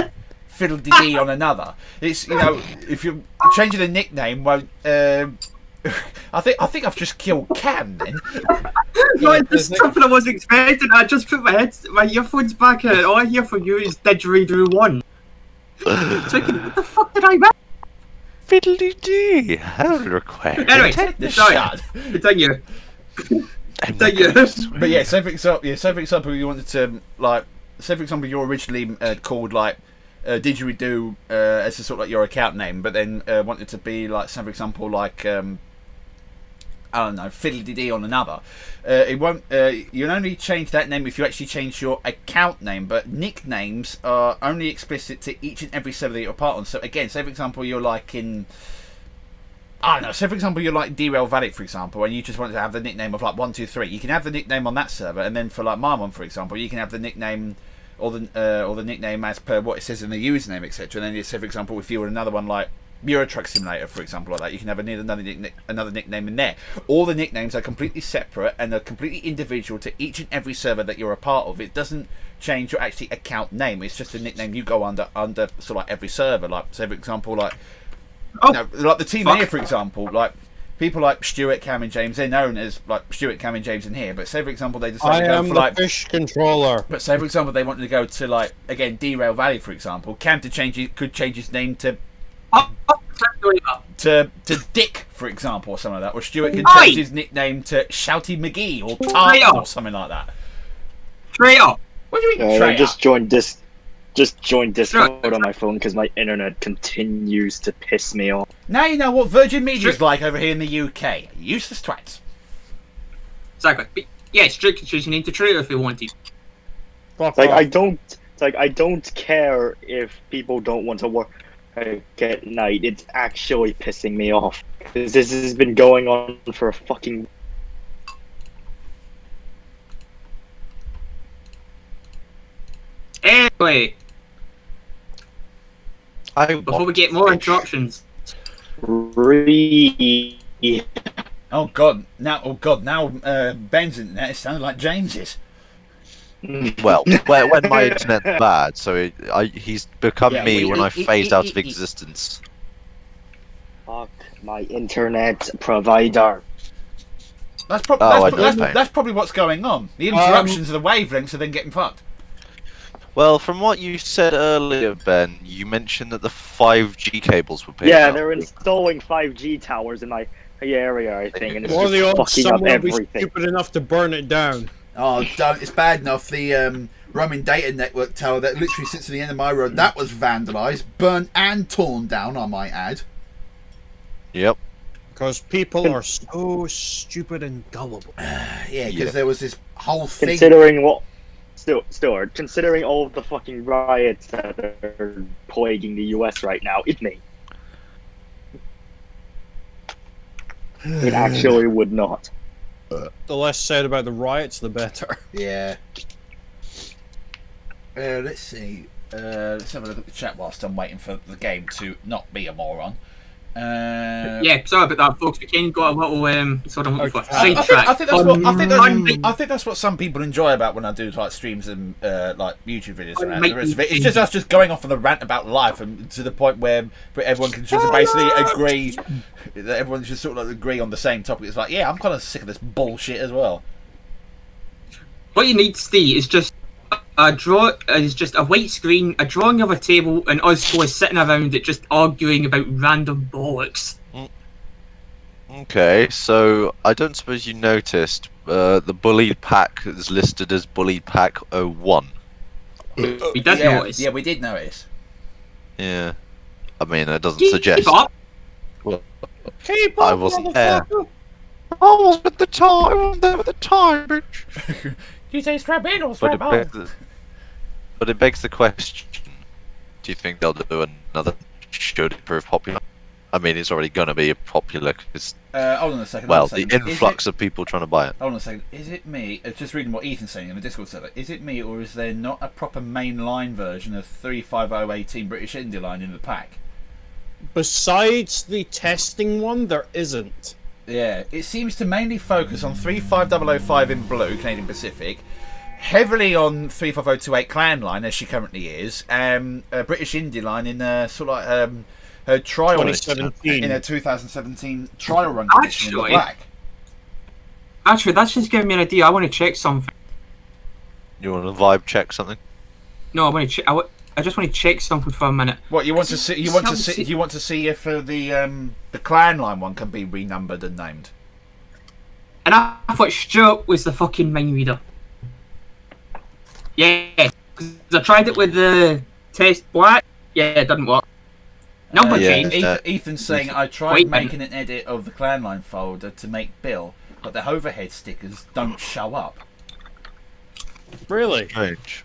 fiddle-dee on another. It's you know if you're changing the nickname, well, um, I think I think I've just killed Cam then. No, it's just something I wasn't expecting. I just put my head, my earphones back in. All I hear from you is Didgeridoo 1. Thinking, what the fuck did I miss? Fiddly dee! How request. Anyway, Take the sorry. shot. Continue. I'm Thank not you. gonna. But yeah, say for example, yeah, so for example, you wanted to like, say for example, you're originally uh, called like uh, didgeridoo uh, as a sort of like your account name, but then uh, wanted to be like, say for example, like um, I don't know, fiddly dee on another. Uh, it won't. Uh, you'll only change that name if you actually change your account name. But nicknames are only explicit to each and every server that you're part on. So again, say for example, you're like in. I don't know. So, for example, you're like Derail Valley, for example, and you just wanted to have the nickname of like one, two, three. You can have the nickname on that server, and then for like my one, for example, you can have the nickname or the uh, or the nickname as per what it says in the username, etc. And then you say, for example, if you were another one like Euro Truck Simulator, for example, like that, you can have another another, nick- another nickname in there. All the nicknames are completely separate and are completely individual to each and every server that you're a part of. It doesn't change your actually account name. It's just a nickname you go under under sort of like every server. Like, say for example, like Oh, no, like the team fuck. here, for example, like people like Stuart, Cam, and James, they're known as like Stuart, Cam, and James in here. But say, for example, they decide I to go for like. fish controller. But say, for example, they wanted to go to like again Derail Valley, for example. Cam to change it could change his name to sorry, to to Dick, for example, or something like that. Or Stuart can change his nickname to Shouty McGee or Tart or something like that. Traitor. What do you mean, Uh, I just joined this. Just joined Discord on my phone because my internet continues to piss me off. Now you know what Virgin Media's like over here in the UK. Useless twats. Exactly. But, yeah, strict confusion into traitor if you wanted. Fuck It's like. I don't. Like I don't care if people don't want to work at night. It's actually pissing me off because this has been going on for a fucking. Anyway, I before we get more fish. interruptions, Re- Oh god, now oh god, now uh, Ben's internet is sounding like James's. Well, when, when my internet's bad, so it, I, he's become Yeah, me we- when I phased out of existence. Fuck my internet provider. That's, prob- Oh, that's, I pro- that's, that's probably what's going on. The Um, interruptions of the wavelengths are then getting fucked. Well, from what you said earlier, Ben, you mentioned that the 5G cables were being Yeah, out. they're installing 5G towers in my area, I think, and it's Or the just odds fucking up someone be everything. stupid enough to burn it down. Oh, don't! It's bad enough. The um, roaming data network tower that literally sits at the end of my road that was vandalised, burnt, and torn down. I might add. Yep. Because people are so stupid and gullible. Yeah, because Yeah. there was this whole thing. Considering what, Stuart, Stuart, considering all of the fucking riots that are plaguing the U.S. right now, it may. It actually would not. The less said about the riots, the better. Yeah. Uh, let's see. Uh, let's have a look at the chat whilst I'm waiting for the game to not be a moron. Uh, Yeah, sorry about that, folks. We kind of got a little um, sort of I, I think. I think that's what I think that's, Um, I think that's what some people enjoy about when I do like streams and uh, like YouTube videos and that, the rest of it. It's just us just going off on a rant about life and to the point where everyone can just basically agree that everyone should sort of like agree on the same topic. It's like, yeah, I'm kind of sick of this bullshit as well. What you need, Steve, is just a draw. Is just a white screen, a drawing of a table, and us four sitting around it, just arguing about random bollocks. Okay, so I don't suppose you noticed uh, the Bulleid pack is listed as Bulleid pack 01. We did yeah, notice. yeah, we did notice. Yeah. I mean, it doesn't Keep suggest. up. Keep I wasn't there. I was at the time. I was there at the time, bitch. You say strap in or But strap it, on? begs the, but it begs the question: Do you think they'll do another? Should it prove popular? I mean, it's already going to be popular because, Uh, hold on a second. well, the a second. Is influx it- of people trying to buy it. Hold on a second. Is it me? Uh, just reading what Ethan's saying in the Discord server. Is it me, or is there not a proper mainline version of 35018 British India Line in the pack? Besides the testing one, there isn't. Yeah, it seems to mainly focus on 35005 in blue, Canadian Pacific, heavily on 35028 Clan Line, as she currently is, um, a British India Line in a sort of like um, her trial 2017. in a 2017 trial run condition in the Actually- Actually, that's just giving me an idea. I want to check something. You want to vibe check something? No, I want to check. I, wa- I just want to check something for a minute. What you want to see? You want to Some- see? You want to see if uh, the um, the Clan Line one can be renumbered and named? And I, I thought Stuart was the fucking mind reader. Yeah, because I tried it with the test black. Yeah, it didn't work. Number Uh, yeah. change. Ethan, Ethan's saying I tried Wait, man. making an edit of the Clan Line folder to make Bill, but the overhead stickers don't show up. Really? Strange.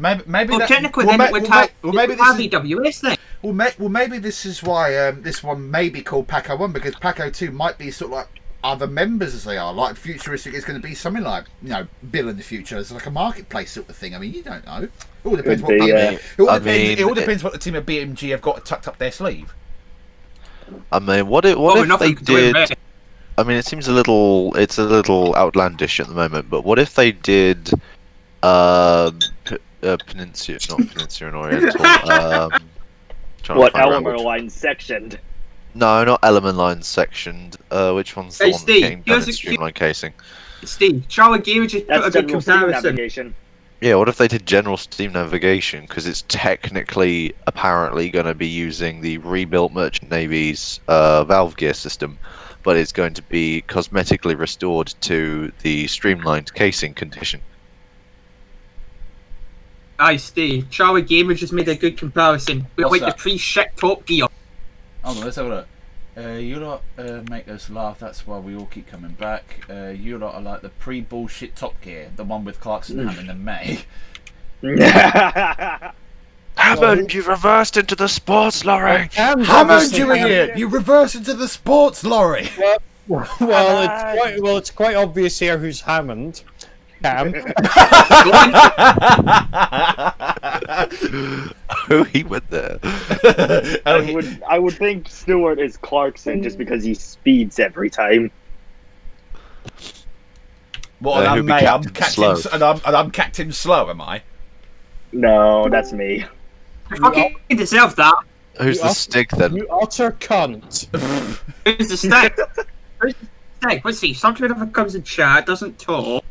Maybe, maybe Well, that, technically, well, then ma- it would well, have well, maybe this have AWS then. Well, may, well, maybe this is why um, this one may be called Paco One because Paco Two might be sort of like other members as they are. Like futuristic is going to be something like you know Bill in the future as like a marketplace sort of thing. I mean, you don't know. It all depends what. be, BMG yeah. it all I depends- it all depends what the team at BMG have got tucked up their sleeve. I mean, what if what Oh, if they do did? I mean, it seems a little it's a little outlandish at the moment, but what if they did uh, p- uh Peninsula, not Peninsula and Oriental. um, trying to What find a Elmer language. line sectioned? No, not Ellerman Line sectioned. Uh, which one's the Hey, one Steve, that came down here's in streamline casing? Steve, Charlie Gage just put That's a good general steam comparison. navigation. Yeah, what if they did general Steam navigation? Because it's technically, apparently, going to be using the rebuilt Merchant Navy's uh, valve gear system, but it's going to be cosmetically restored to the streamlined casing condition. Aye, Steve. Charlie Gamer just made a good comparison. With What's like that? the pre-shit Top Gear. Hold on, let's have a look. Uh, you lot uh, make us laugh. That's why we all keep coming back. Uh, you lot are like the pre-bullshit Top Gear, the one with Clarkson Hammond and May. Hammond, you've reversed into the sports lorry! Hammond, you idiot! You reverse into the sports lorry. Well, it's quite well. It's quite obvious here who's Hammond. Cam. Oh, he went there. I would I would think Stuart is Clarkson just because he speeds every time. what? Uh, and I'm be May. I'm Captain Captain, Slow? S- and I'm, and I'm Captain Slow. Am I? No, that's me. I fucking deserve that. Who's You the up- Stig then? You utter cunt. Who's the stag? Who's the stag? Let's see. Sometimes never comes in chat, doesn't talk.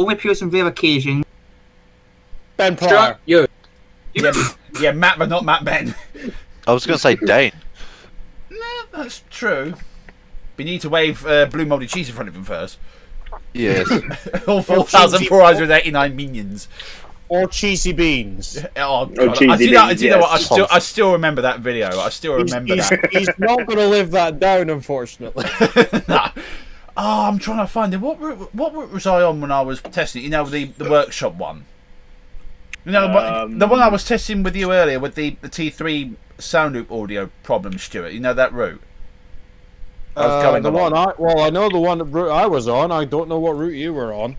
Only appears on rare occasions. Ben Pryor. Sure, you. Yeah, yeah, Matt, but not Matt Ben. I was going to say Dane. no, that's true. We need to wave uh, blue mouldy cheese in front of him first. Yes. All 4,489 minions. Or cheesy beans. Oh, God. I, cheesy do, you know, beans, do you know what? I still, I still remember that video. I still He's, remember he's, that. he's not going to live that down, unfortunately. Nah. Oh, I'm trying to find it. What route, what route was I on when I was testing? it? You know, the the workshop one. You know, the one- Um, the one I was testing with you earlier with the, the T3 sound loop audio problem, Stuart. You know that route. I was Uh, going the along. one I well, I know the one route I was on. I don't know what route you were on.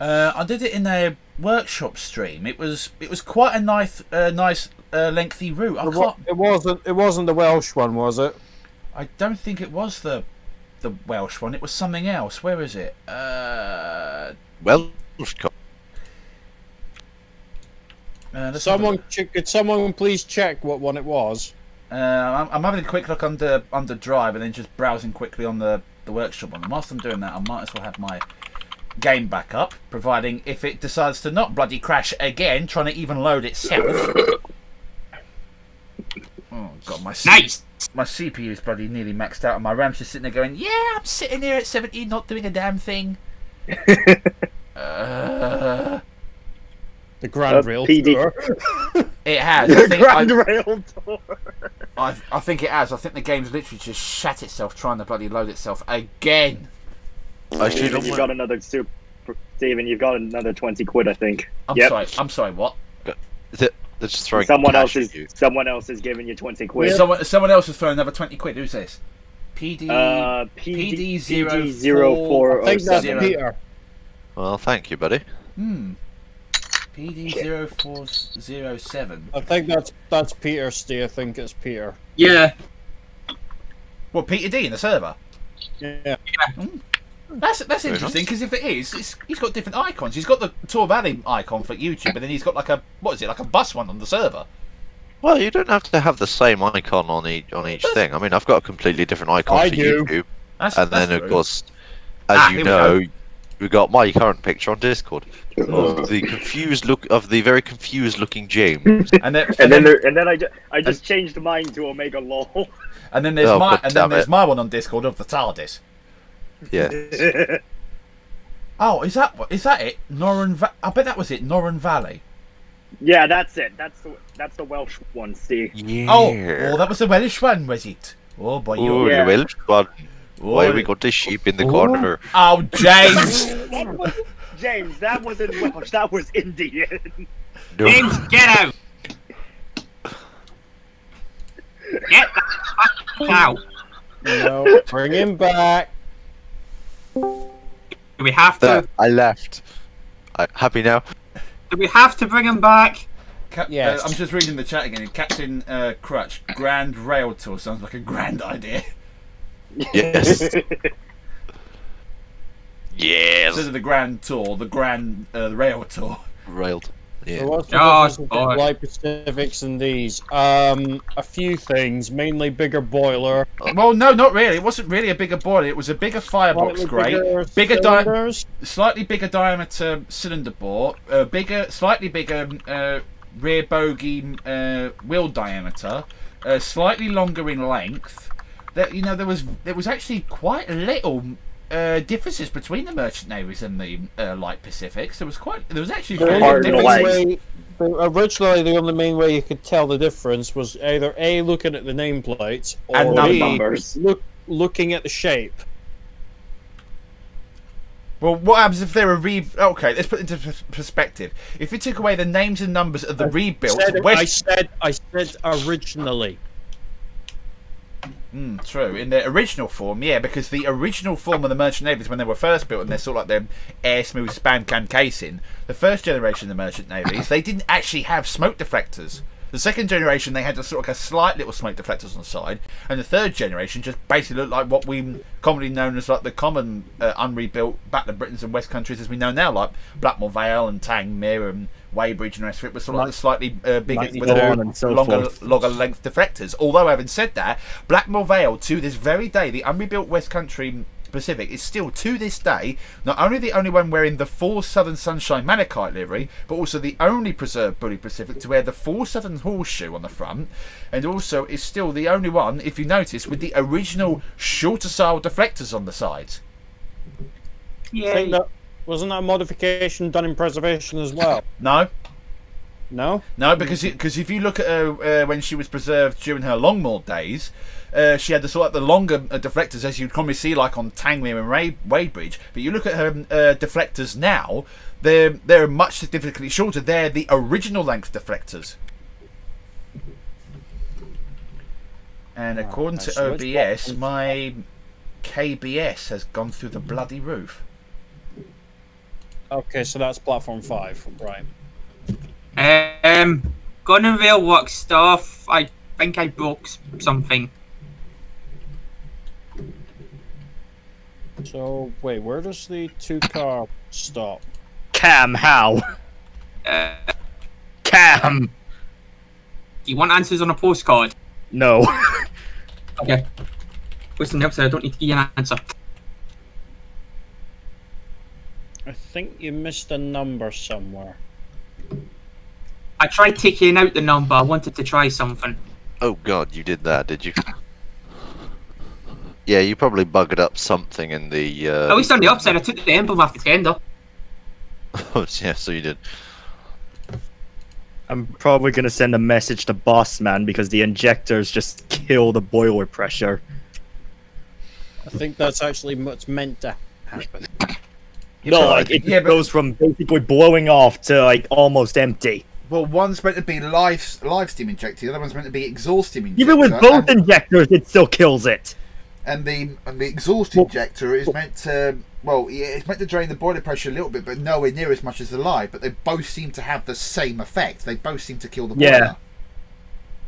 Uh, I did it in a workshop stream. It was it was quite a nice uh, nice uh, lengthy route. I It can't. It wasn't. It wasn't the Welsh one, was it? I don't think it was the the Welsh one. It was something else. Where is it? Uh, well, uh, let's have a Someone, ch- could someone please check what one it was? Uh, I'm, I'm having a quick look under under Drive and then just browsing quickly on the, the workshop one. And whilst I'm doing that, I might as well have my game back up, providing if it decides to not bloody crash again, trying to even load itself. Oh god, my C- Nice. My CPU is bloody nearly maxed out, and my RAM's just sitting there going, "Yeah, I'm sitting here at 70, not doing a damn thing." uh, The Grand Uh, Rail PD. Tour. it has. I think, I, Grand Rail Tour. I, I think it has. I think the game's literally just shat itself trying to bloody load itself again. I should you've got another super. Steven, you've got another twenty quid, I think. I'm Yep. sorry. I'm sorry. What? They're just throwing Someone cash else at is you. someone else is giving you twenty quid. Someone, someone else has thrown another 20 quid. Who's this? PD. Uh, PD, PD zero four I think that's Zero. Peter. Well, thank you, buddy. hmm. PD0407. I think that's that's Peter. Steve. I think it's Peter. Yeah. Well, Peter D in the server. Yeah. That's that's interesting because if it is, it's, he's got different icons. He's got the Tour Valley icon for YouTube, and then he's got like a what is it, like a bus one on the server. Well, you don't have to have the same icon on each on each thing. I mean, I've got a completely different icon I for do. YouTube, That's, and that's then true. of course, as Ah, you here we know, we got my current picture on Discord of the confused look of the very confused looking James. and then and, And then then, there, and then I, ju- I just changed mine to Omega Law, and then there's Oh, my and then damn there's it. my one on Discord of the TARDIS. Yeah, Oh, is that is that it? Norren. Va- I bet that was it. Norren Valley. yeah, that's it. That's the that's the Welsh one. See. yeah. Oh, oh, that was the Welsh one, was it? Oh boy, you. Oh, Yeah. the Welsh one. Oh, Why we got this sheep in the corner? oh, oh James. That was, James, that wasn't Welsh. That was Indian. No. James, get out. Get the fuck out. No, bring him back. Do we have to? There, I left. I, happy now? Do we have to bring him back? Cap- Yes. uh, I'm just reading the chat again. Captain uh, Crutch, Grand Rail Tour sounds like a grand idea. Yes. Instead yes. of the Grand Tour, the Grand uh, Rail Tour. Railed. So Yeah. what's the difference between boy. Light Pacifics and these? Um, a few things. Mainly bigger boiler. Well, no, not really. It wasn't really a bigger boiler. It was a bigger firebox slightly grate, bigger bigger di- slightly bigger diameter cylinder bore, uh, bigger, slightly bigger uh, rear bogie uh, wheel diameter, uh, slightly longer in length. That you know, there was there was actually quite a little uh, differences between the merchant navies and the uh, light Pacifics. There was quite there was actually The fairly Hard only to differences. like. way, originally, the only main way you could tell the difference was either A, looking at the nameplates, or And B, numbers. look, looking at the shape. Well, what happens if they're a re? Okay, let's put it into perspective. If you took away the names and numbers of the rebuilt Said- I West, said, I said originally. Mm, true. In their original form, yeah, because the original form of the merchant navies when they were first built and they're sort of like their air smooth span can casing, the first generation of the merchant navies, they didn't actually have smoke deflectors. The second generation, they had sort of like a slight little smoke deflectors on the side, and the third generation just basically looked like what we commonly known as like the common uh, unrebuilt Battle of Britains and West countries as we know now, like Blackmoor Vale and Tangmere and Weybridge and the rest of it was sort of like the slightly uh, bigger, Mighty with the Dawn so longer, longer length deflectors. Although, having said that, Blackmoor Vale to this very day, the unrebuilt West Country Pacific is still to this day not only the only one wearing the full Southern Sunshine Malachite livery, but also the only preserved Bulleid Pacific to wear the full Southern Horseshoe on the front, and also is still the only one, if you notice, with the original shorter style deflectors on the sides. Yeah. Wasn't that a modification done in preservation as well. No, No, No, because because if you look at her uh, when she was preserved during her Longmoor days, uh, she had the sort of the longer uh, deflectors as you'd commonly see like on Tangmere and Ray, Wadebridge. But you look at her uh, deflectors now, they're they're much significantly shorter. They're the original length deflectors. And Ah, according I to OBS, my KBS has gone through the bloody roof. Okay, so that's platform five, right? Um, Gunnerville work stuff. I think I broke something. So wait, where does the two car stop? Cam, how? Uh, Cam! do you want answers on a postcard? No. Okay. Listen, the upside, I don't need to give you an answer. I think you missed a number somewhere. I tried taking out the number. I wanted to try something. Oh god, you did that, did you? Yeah, you probably buggered up something in the. Uh... At least on the upside, I took the emblem off the tender. Oh yeah, so you did. I'm probably gonna send a message to Boss Man because the injectors just kill the boiler pressure. I think that's actually what's meant to happen. No, but- like it yeah, but- goes from basically blowing off to like almost empty. Well, one's meant to be live live steam injector, the other one's meant to be exhaust steam injector. Even with both and, injectors, it still kills it. and the and the exhaust injector is meant to well, yeah, it's meant to drain the boiler pressure a little bit, but nowhere near as much as the live. But they both seem to have the same effect. They both seem to kill the boiler. Yeah.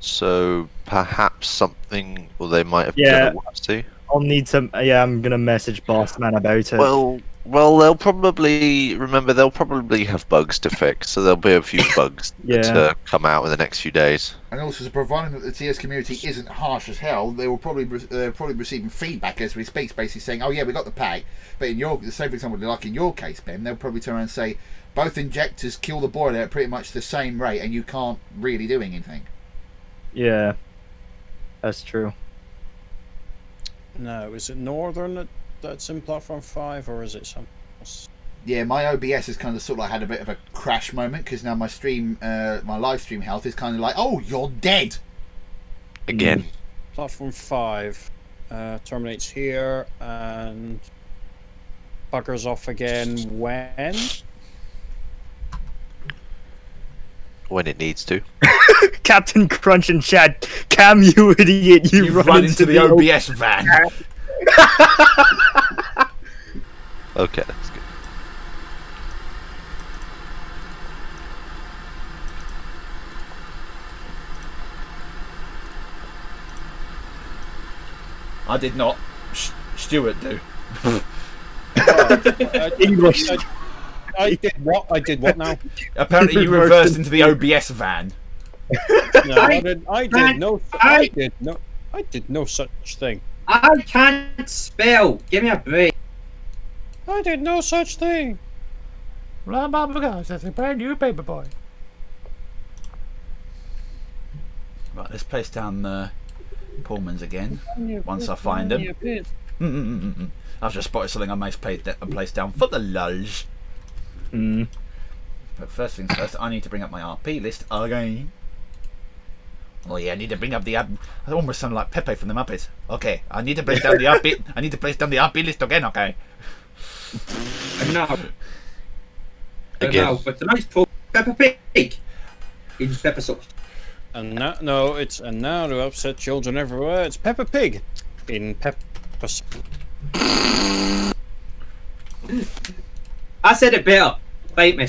So perhaps something, or they might have Yeah. done a to. I'll need some. Yeah, I'm gonna message Boss Man about it. Well, well, they'll probably remember. They'll probably have bugs to fix, so there'll be a few bugs Yeah. to come out in the next few days. And also, providing that the TS community isn't harsh as hell, they will probably re- uh, probably receiving feedback as we speak, basically saying, "Oh yeah, we got the pack." But in your, say for example, like in your case, Ben, they'll probably turn around and say, "Both injectors kill the boiler at pretty much the same rate, and you can't really do anything." yeah, that's true. No, is it Northern that, that's in platform five, or is it something else? Yeah, my OBS is kind of sort of like had a bit of a crash moment because now my stream, uh, my live stream health is kind of like, "Oh, you're dead." Again, Platform five uh, terminates here and buggers off again when? when it needs to. Captain Crunch and Chad, Cam, you idiot! You, You run, run into the OBS van. Okay, that's good. I did not. Sh- Stuart do. I, English. I, I did what? I did what now? Apparently, you reversed into the OBS van. No, I did. I did no. I I- did no. I did no such thing. I can't spell. Give me a break. I did no such thing. Blah blah blah. That's a brand new paper boy. Right, let's place down the Pullmans again. Once I find them. I've just spotted something I may place, place down for the lulz. Mm. But first things first, I need to bring up my RP list again. Oh yeah, I need to bring up the up. I almost sound like Pepe from the Muppets. Okay, I need to place down the RP. I need to place down the RP list again. Okay. And now, and Again. now for tonight's talk, Peppa Pig in Peppa Sauce. And now, no, it's and now to upset children everywhere. It's Peppa Pig in Peppa. I said it better. Bite me.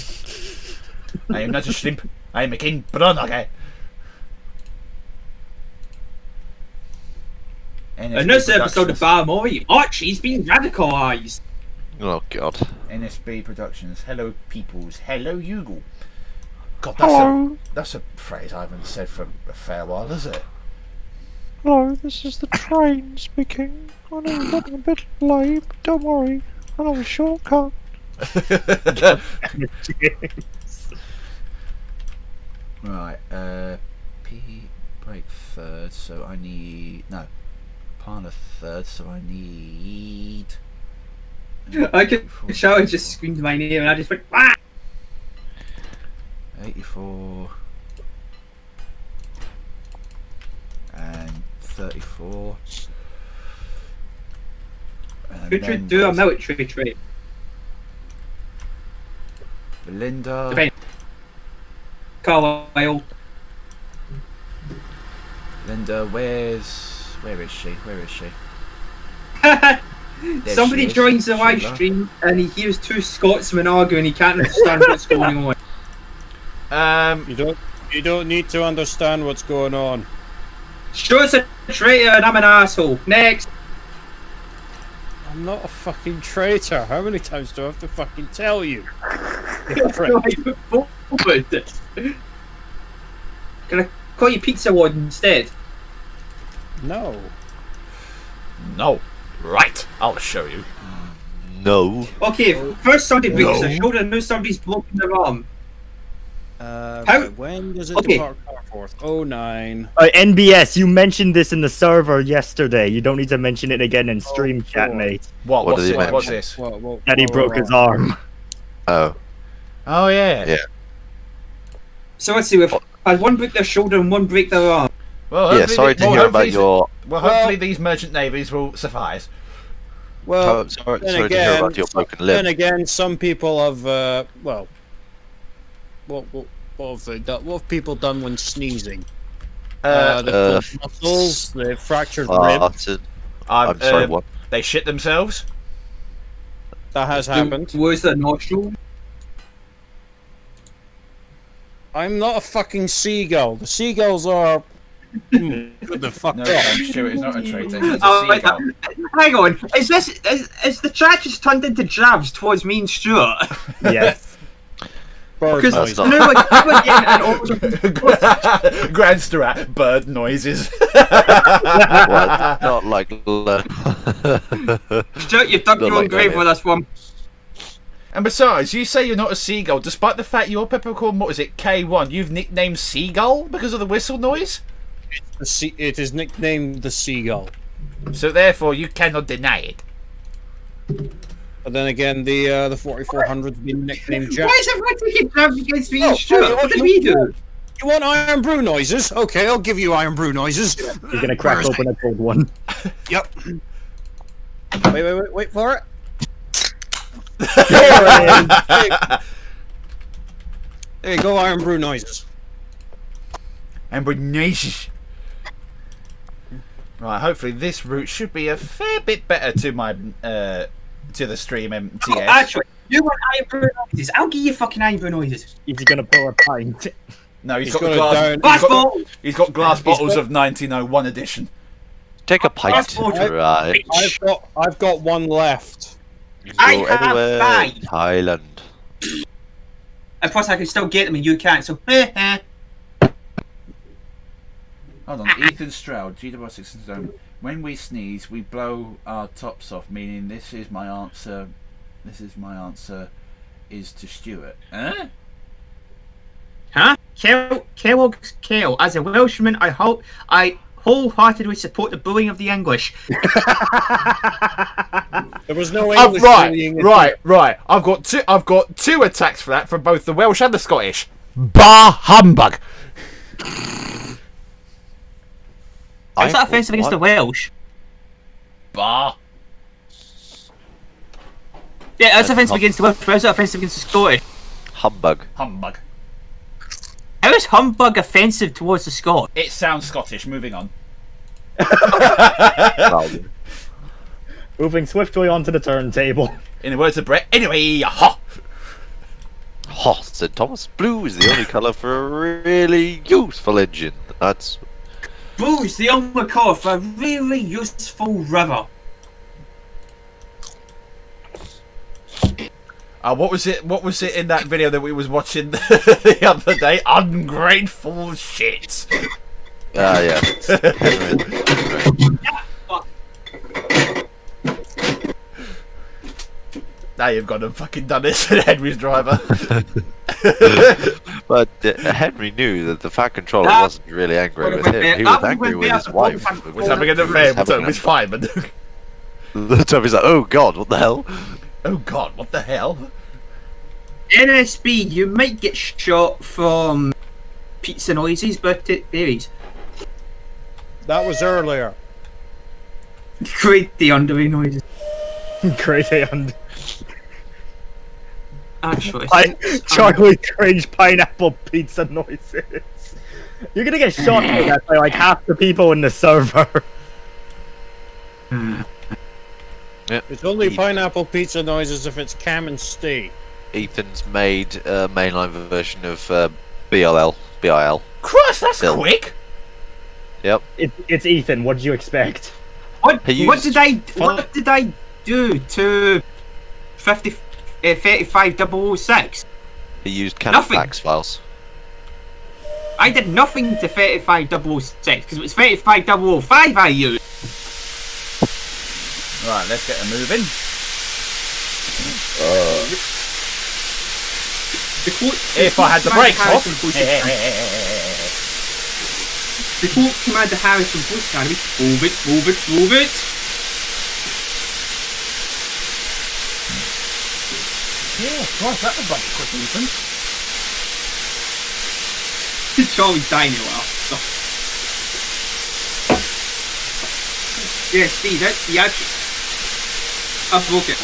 I am not a shrimp. I am a king prawn. Okay. In this episode of Productions. Bar Mori, Archie's been radicalised. Oh god. NSB Productions. Hello, peoples. Hello, Yugle. God, that's a, Hello, that's a phrase I haven't said for a fair while, is it? Hello, this is the train speaking. I know you're getting a bit late, but don't worry. I know a shortcut. Right, uh, P break third, so I need no. Parna third, so I need. I could shout just screamed my name, and I just went. Ah! 84 and 34. And Could you do a military trade? Belinda. Depends. Carlisle. Linda, where's. Where is she? Where is she? Somebody she is, joins the live Sheila. stream and he hears two Scotsmen arguing. He can't understand what's going on. Um, You don't. You don't need to understand what's going on. Stuart's a traitor and I'm an asshole. Next. I'm not a fucking traitor. How many times do I have to fucking tell you? forward. Can I call you Pizza Wad instead? No. no. Right, I'll show you. no. Okay, first somebody breaks No. their shoulder, now somebody's broken their arm. Uh, How- when does it Okay. depart Carnforth? Oh nine. Uh, NBS, you mentioned this in the server yesterday. You don't need to mention it again in stream Oh, chat, mate. What? What what's, did he it, what's this? What, what, That he broke his arm. Oh, Oh, yeah. Yeah. So let's see, we've had one break their shoulder and one break their arm. Well, yeah. hopefully Sorry the- to well, hear about hopefully- your. Well, hopefully these merchant navies will suffice. Well, oh, sorry, then sorry to hear again, about your broken then limb. again, some people have. Uh, well, what, what, what have they done? What have people done when sneezing? Uh, Uh, they've uh, pulled muscles. They've fractured ribs. Farted. I'm, I'm sorry. um, What? They shit themselves. That has happened. Where's the nostril? I'm not a fucking seagull. The seagulls are. Mm. What the fuck No, off. Sam is not a traitor. He's a Oh, wait, seagull. Uh, hang on, is this is, is the chat just turned into jabs towards me and Stuart? Yes. Bird Because noise. you know, like, we're getting an order- Grand Strat, bird noises. Well, not like. Stuart, you've dug Not your own like grave with this one. and besides, you say you're not a seagull, despite the fact your peppercorn, what is it, K1, you've nicknamed Seagull because of the whistle noise? The sea- it is nicknamed the seagull. So therefore, you cannot deny it. But then again, the uh, the 4400's been nicknamed Jack. Why is everyone taking jabs against me Oh, and Stuart? oh, What did you- we do? You want Irn-Bru noises? Okay, I'll give you Irn-Bru noises. You're gonna crack Where is open a cold one. Yep. Wait, wait, wait, wait for it. There you go, Irn-Bru noises. And we're nice. Right, hopefully this route should be a fair bit better to my uh to the stream MTS. Oh, actually, you want eyebrow noises? I'll give you fucking eyebrow noises. He's gonna pour a pint. no, he's He's got the got it glass. He's Glass got, he's got glass He's bottles got- of 1901 edition. Take a pint. Passport. Right. I've got, I've got one left. You can I go have anywhere five. in Thailand. And plus, I can still get them and you can't, so eh, eh. Hold on, Ethan Stroud, GW Six Zone. When we sneeze, we blow our tops off, meaning this is my answer. This is my answer. Is to Stuart. Huh? Huh? Kel- Kellogg's Kel. As a Welshman, I hope I wholeheartedly support the bullying of the English. There was no Oh, English right, bullying. right, right. I've got two. I've got two attacks for that from both the Welsh and the Scottish. Bar humbug. How's that offensive against the? Welsh? Bar. Yeah, that's offensive against the Welsh. but How's that offensive against the Scottish? Humbug. Humbug. How is humbug offensive towards the Scot? It sounds Scottish. Moving on. Moving swiftly onto the turntable. In the words of Brett. Anyway, ha. Ha, said Thomas. Blue is the only colour for a really useful engine. That's Blue's the only colour for a really useful river. Uh, what was it? What was it in that video that we was watching the other day? Ungrateful shit. Ah, yeah. Henry- Henry. Now you've gone and fucking done it, said Henry's driver. But uh, Henry knew that the Fat Controller That- wasn't really angry with him. they- He was that angry with his wife. supposed to was having an affair, but it was fine. But The Tommy's like, oh god, what the hell? oh god, what the hell? NSB, you might get shot from pizza noises, but it varies. That was earlier. Great the underway noises. Great and Actually, pine- chocolate cringe pineapple pizza noises. You're gonna get shot for that by like half the people in the server. Yep. It's only Ethan. pineapple pizza noises if it's Cam and Steve. Ethan's made a mainline version of uh, BLL, BIL. Christ, that's Bill. quick. Yep. It, it's Ethan. What did you expect? what, what did I what did I do to 50, uh, 35006? He used canon Nothing. fax files. I did nothing to 35006 because it was 35005 I used. Right, let's get a moving. The uh. quote, If I had the brakes off. Harrison The quote Commander Harrison posted on me, move it, move it, move it. Yeah, Christ, that was bloody quick, Ethan. Charlie's dying a while. So. Yeah, Steve, that, yeah, I broke it.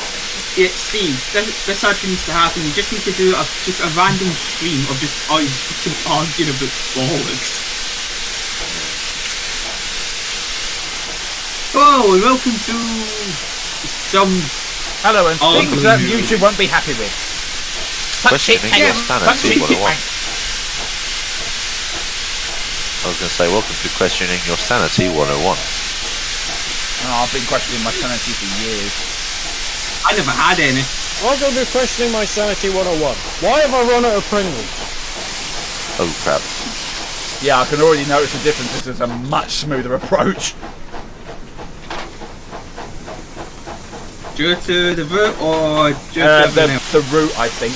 Yeah, Steve, this, this actually needs to happen. You just need to do a, just a random stream of just us arguing about bollocks. Oh, and welcome to some Hello, and Oh, things that. YouTube won't be happy with. Fuck shit, Questioning your sanity, Fuck shit, what shit, it was. I was going to say, welcome to questioning your sanity 101. Oh, I've been questioning my sanity for years. I never had any. I'm going to be questioning my sanity 101. Why have I run out of Pringles? Oh crap. Yeah, I can already notice the difference. This is a much smoother approach. Due to the route or due Uh, to the, everything else? the route, I think.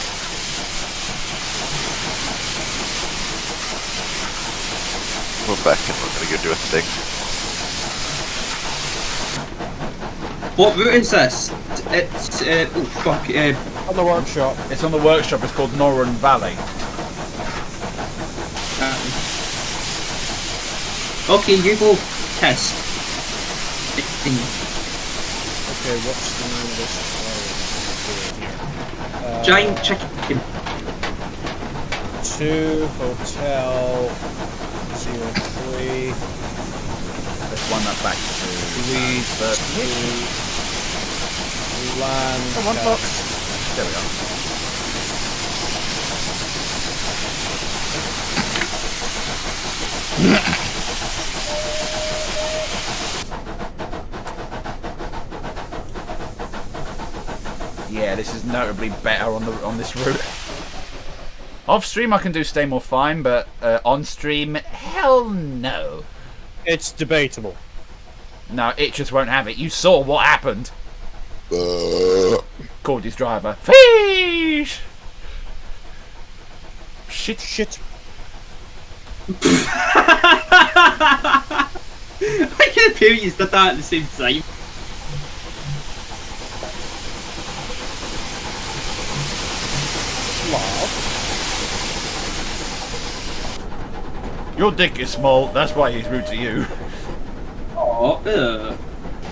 We're back and we're going to go do a thing. What route is this? It's uh, oh fuck. Uh, On the workshop. It's on the workshop. It's called Norren Valley. uh, okay, you go test. Thing. Okay, what's the name of this? Uh, Giant chicken. Two hotel zero three Let's run that back to lead but land. Come on, cast. Fox. There we are. Yeah, this is notably better on the on this route. Off stream, I can do Stainmore fine, but uh, on stream, hell no. It's debatable. No, it just won't have it. You saw what happened. Called his driver. Fish! Shit. Shit. I can appear you did that at the same time. Your dick is small, that's why he's rude to you. Oh, uh.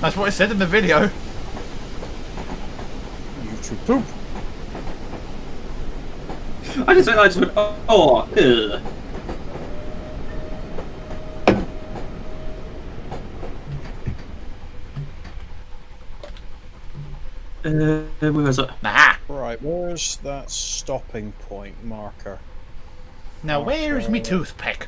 That's what it said in the video. YouTube poop. I just, I just went, oh, oh uh. Uh, where is it? Nah. Right, where's that stopping point marker? Now where's me toothpick?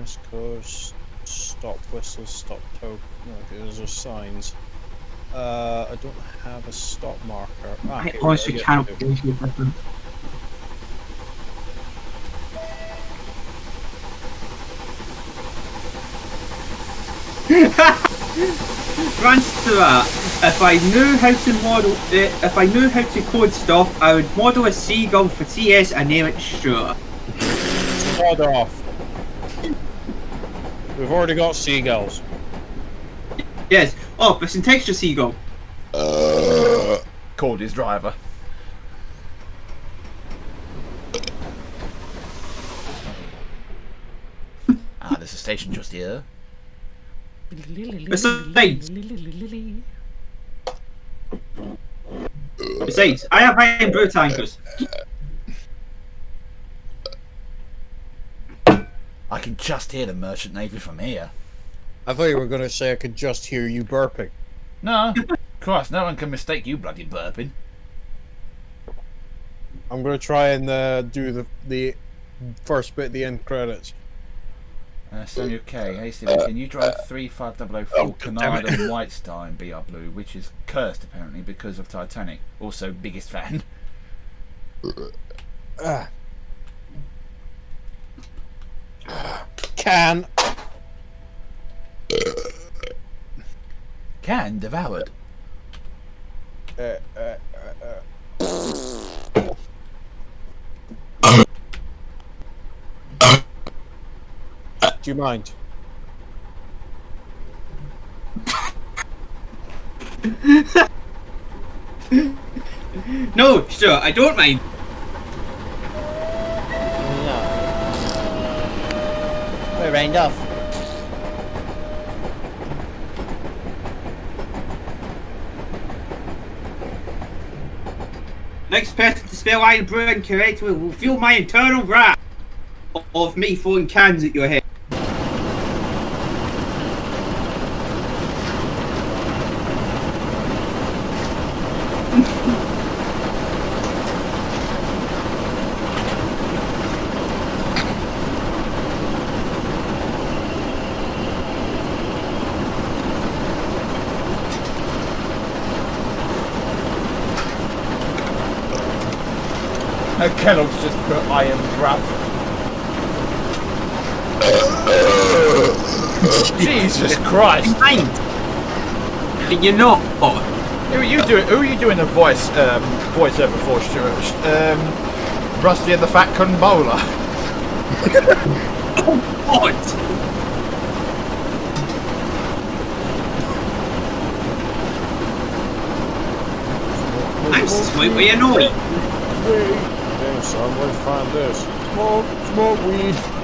West Coast, stop whistle, stop toe. Okay, those are signs. Uh, I don't have a stop marker. Ah, I here honestly yeah, cannot believe you did that. Answer to that. If I knew how to model, uh, if I knew how to code stuff, I would model a seagull for TS and name it Stuart. Hold off. We've already got seagulls. Yes. Oh, it's in texture seagull. Called his driver. ah, there's a station just here. Besides, besides, I have Irn-Bru tankers. I can just hear the merchant navy from here. I thought you were going to say I could just hear you burping. No, Christ, no one can mistake you bloody burping. I'm going to try and uh, do the the first bit, the end credits. Uh, Samuel K. Hey Stephen, can you drive 35004 Cunard and White Star in BR Blue, which is cursed apparently because of Titanic. Also, biggest fan. Ah. Can. Can devoured. Uh, uh, do you mind? No, sure, I don't mind. We're rained off. Next person to spell iron brew incorrectly will feel my internal wrath of me throwing cans at your head. Uh, Kellogg's just put iron breath. Jesus Christ! Mind. Can you not? Oh, Who are you doing? Who are you doing the voice um, voiceover for, Stuart? Um, Rusty and the Fat Con Bowler. what? I'm slightly annoyed. Weed. Damn son, where'd you find this? Smoke, smoke weed.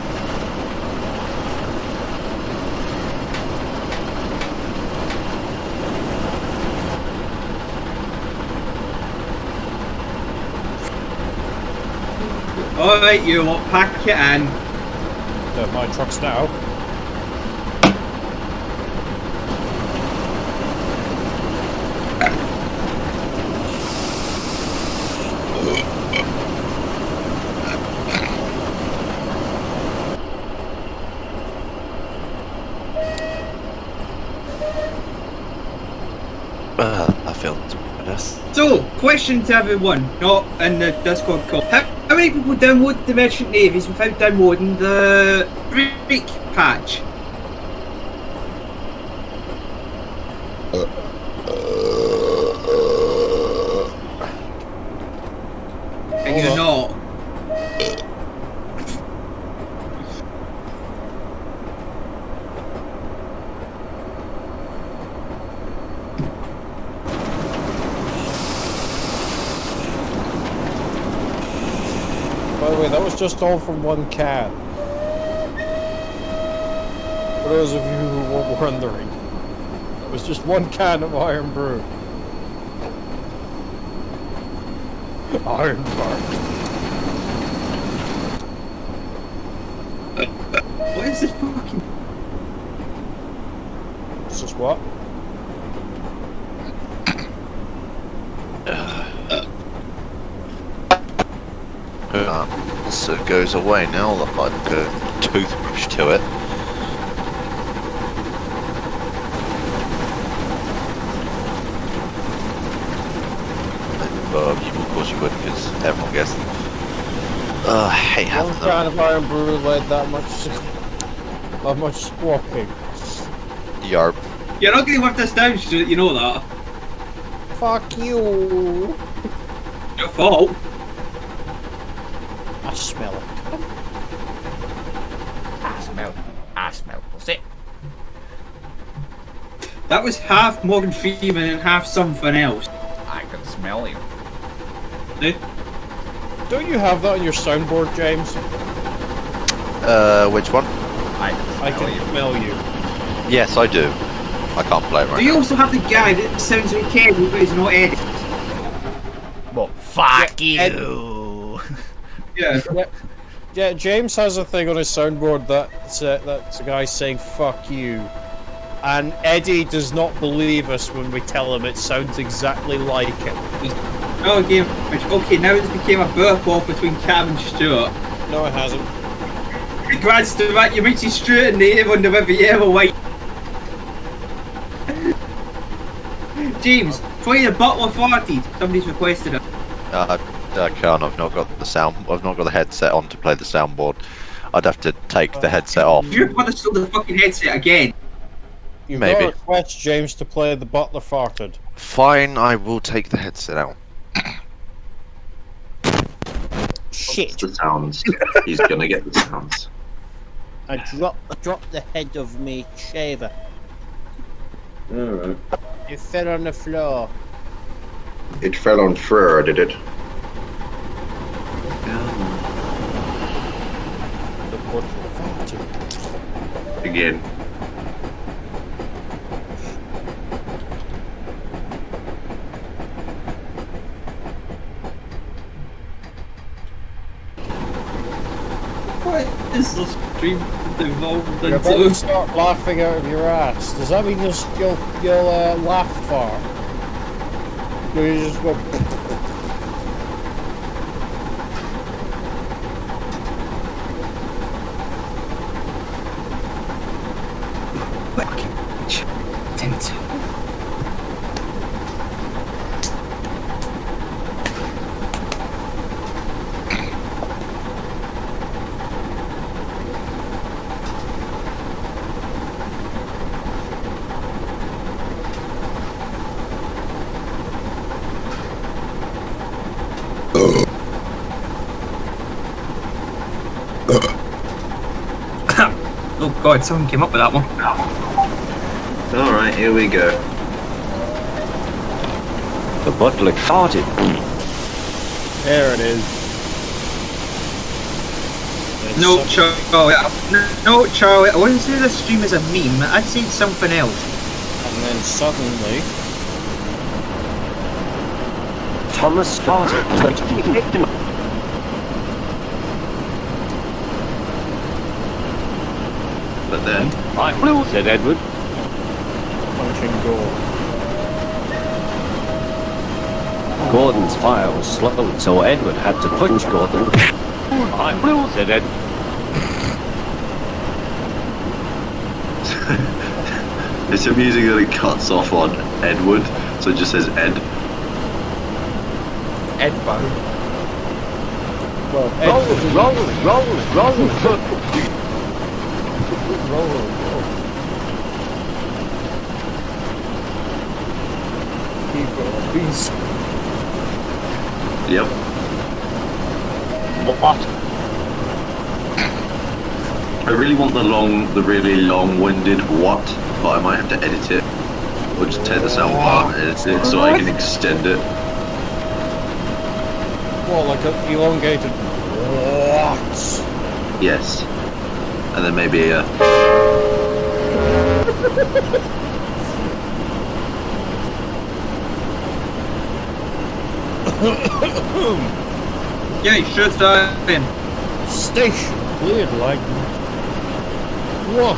Alright, you lot, pack it in. My trucks now. Uh, I feel this. So, question to everyone, not in the Discord call. How, people download the Merchant Navies without downloading the break patch? And you're not. By the way, that just all from one can. For those of you who were wondering, it was just one can of Irn-Bru. Iron Bar. away now, I'll look like a toothbrush to it. And Bob, you, of course you would, because everyone gets Oh, hey, I hate trying to kind of Irn-Bru led that much, that much squawking. Yarp. You're not going to whip this down, you know that. Fuck you. Your fault. That was half Morgan Freeman and half something else. I can smell you. Don't you have that on your soundboard, James? Uh, which one? I can smell I can you. smell you. Yes, I do. I can't play it right Do you now. also have the guy that sounds like Kenny but is not Eddie? Well, fuck Yeah, Ed- you. Yeah. Yeah, James has a thing on his soundboard that's uh, that's a guy saying "fuck you," and Eddie does not believe us when we tell him it sounds exactly like it. Oh, game. Which, okay, now it's became a burp off between Cam and Stuart. No, it hasn't. Congrats to that, you might see Stuart and Dave on the river yellow white. James, play the butler farted. Somebody's requested it. Uh, I can't. I've not got the sound. I've not got the headset on to play the soundboard. I'd have to take the headset off. Your brother stole the fucking headset again. You've Maybe. got to request James to play the butler farted. Fine, I will take the headset out. Shit! The sounds. He's gonna get the sounds. I dropped dropped the head of me shaver. Alright. It fell on the floor. It fell on Frere, did it? The butler. Again. Is this stream evolved You're about to start laughing out of your ass. Does that mean you'll you'll, you'll uh, laugh far? Or you just go? Tent. oh god, someone came up with that one. Alright, here we go. The butler farted. There it is. It's No, some- Charlie. I- No, Charlie. I wouldn't say this stream is a meme. I'd say it's something else. And then suddenly, Thomas farted. Going to be victim. But then, I flew, said Edward. punch and. Gordon's fire was slow, so Edward had to punch Gordon. I flew, said Edward. it's amusing that it cuts off on Edward, so it just says Ed. Edbo. Well, Roll, Ed, roll, roll, roll. roll, roll. Keep it. Yep. What? I really want the long, the really long-winded what, but I might have to edit it. Or just tear the sound part and edit it so I can extend it. Well, like an elongated. What? Yes. And then maybe uh, Yeah, you should start in. Station cleared like. What?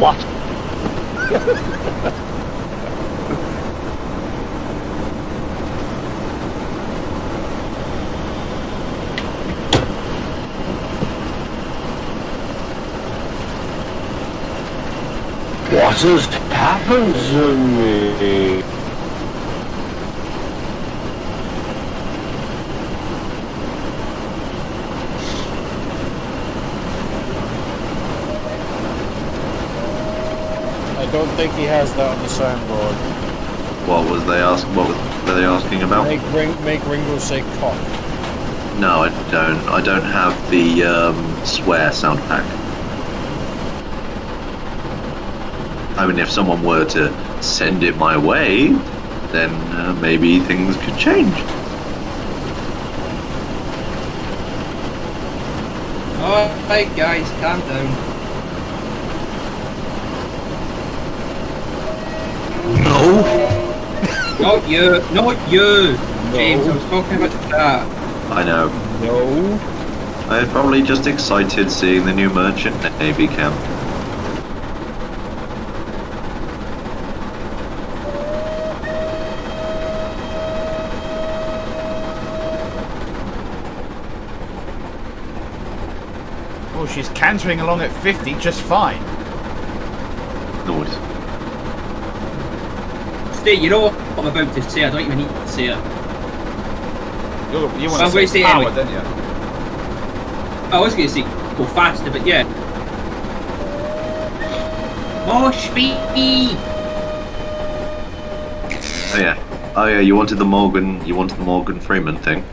What? What has happened to me? Don't think he has that on the soundboard. What was they ask? What was they asking about? Make, Ring, make Ringo say cock. No, I don't. I don't have the um, swear sound pack. I mean, if someone were to send it my way, then uh, maybe things could change. Alright, guys, calm down. Not you, not you! James, I was talking about that. I know. No. I'm probably just excited seeing the new merchant navy camp. Oh, she's cantering along at 50 just fine. Noise. Stay, you know what I'm about to say, I don't even need to say it. You're, you Well, want we to say say power, anyway. don't you? I was going to say go faster, but yeah. More speed! Oh yeah. Oh yeah. You wanted the Morgan. You wanted the Morgan Freeman thing.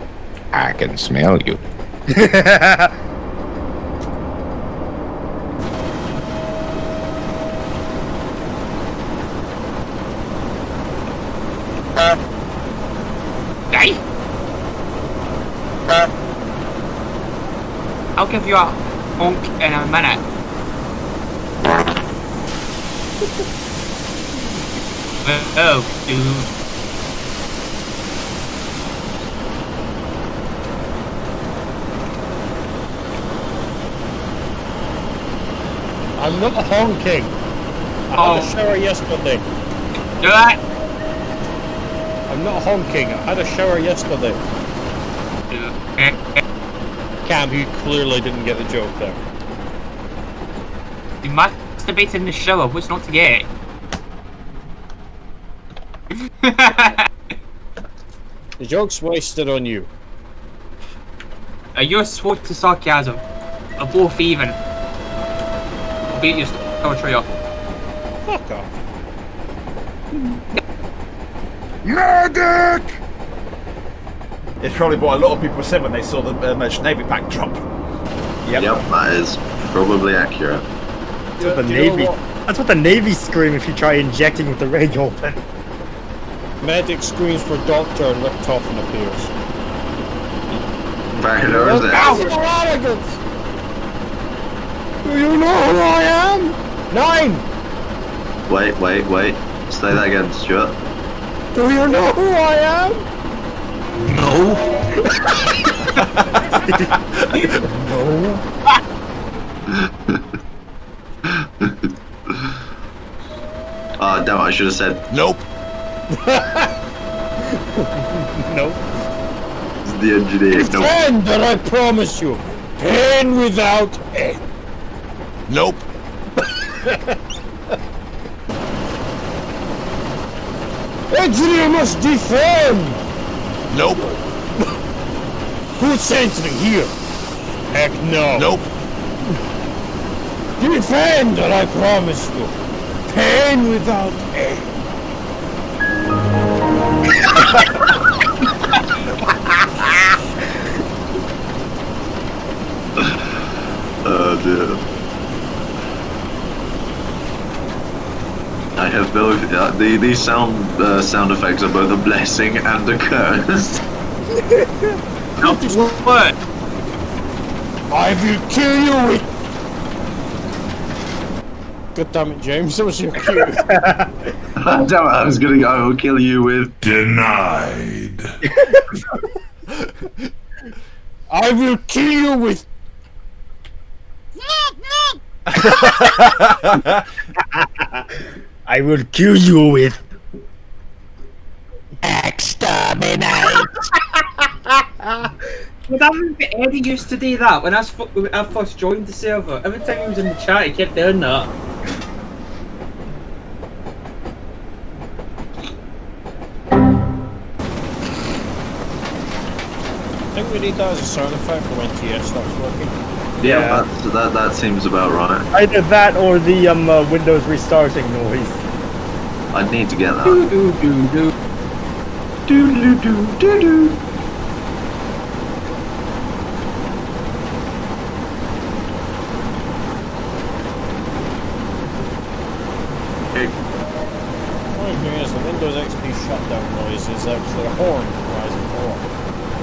I can smell you. give you a honk in a minute. oh, dude. I'm not honking. I had Oh. a shower yesterday. Do that! I'm not honking. I had a shower yesterday. Cam, you clearly didn't get the joke there. You masturbate in the shower, what's not to get? The joke's wasted on you. Are you a sword to sarcasm? Or both even? I'll beat your poetry up. Fuck off. Medic! It's probably what a lot of people said when they saw the uh, Merchant Navy pack drop. Yep. that is probably accurate. That's what the Do you know Navy. what? That's what the Navy scream if you try injecting with the rig open. Medic screams for doctor and Rick Toffin appears. Back over there. arrogance! Do you know who I am? Nine! Wait, wait, wait. Say that again, Stuart. Do you know who I am? Ah, damn it, I should have said Nope. Nope. the engineer. Nope. Ten that I promise you. Ten without end. Nope. Engineer must defend! Nope. Who sent me here? Heck no. Nope. Defend that I promise you. Ten without end. Oh dear. I have both. Uh, the these sound uh, sound effects are both a blessing and a curse. What? I will kill you with. God damn it, James, that was your cue. Damn it! I was gonna go. I will kill you with. Denied. I will kill you with. I will kill you with. Would that be Eddie used to do that when I, when I first joined the server? Every time he was in the chat, he kept doing that. I think we need that as a sound effect for when TS stops working. Yeah, That's, that that seems about right. Either that or the um, uh, Windows restarting noise. I need to get that. Do do do do. Do do do do do. Funny thing is, the Windows XP shutdown noise is actually a horn rising forward.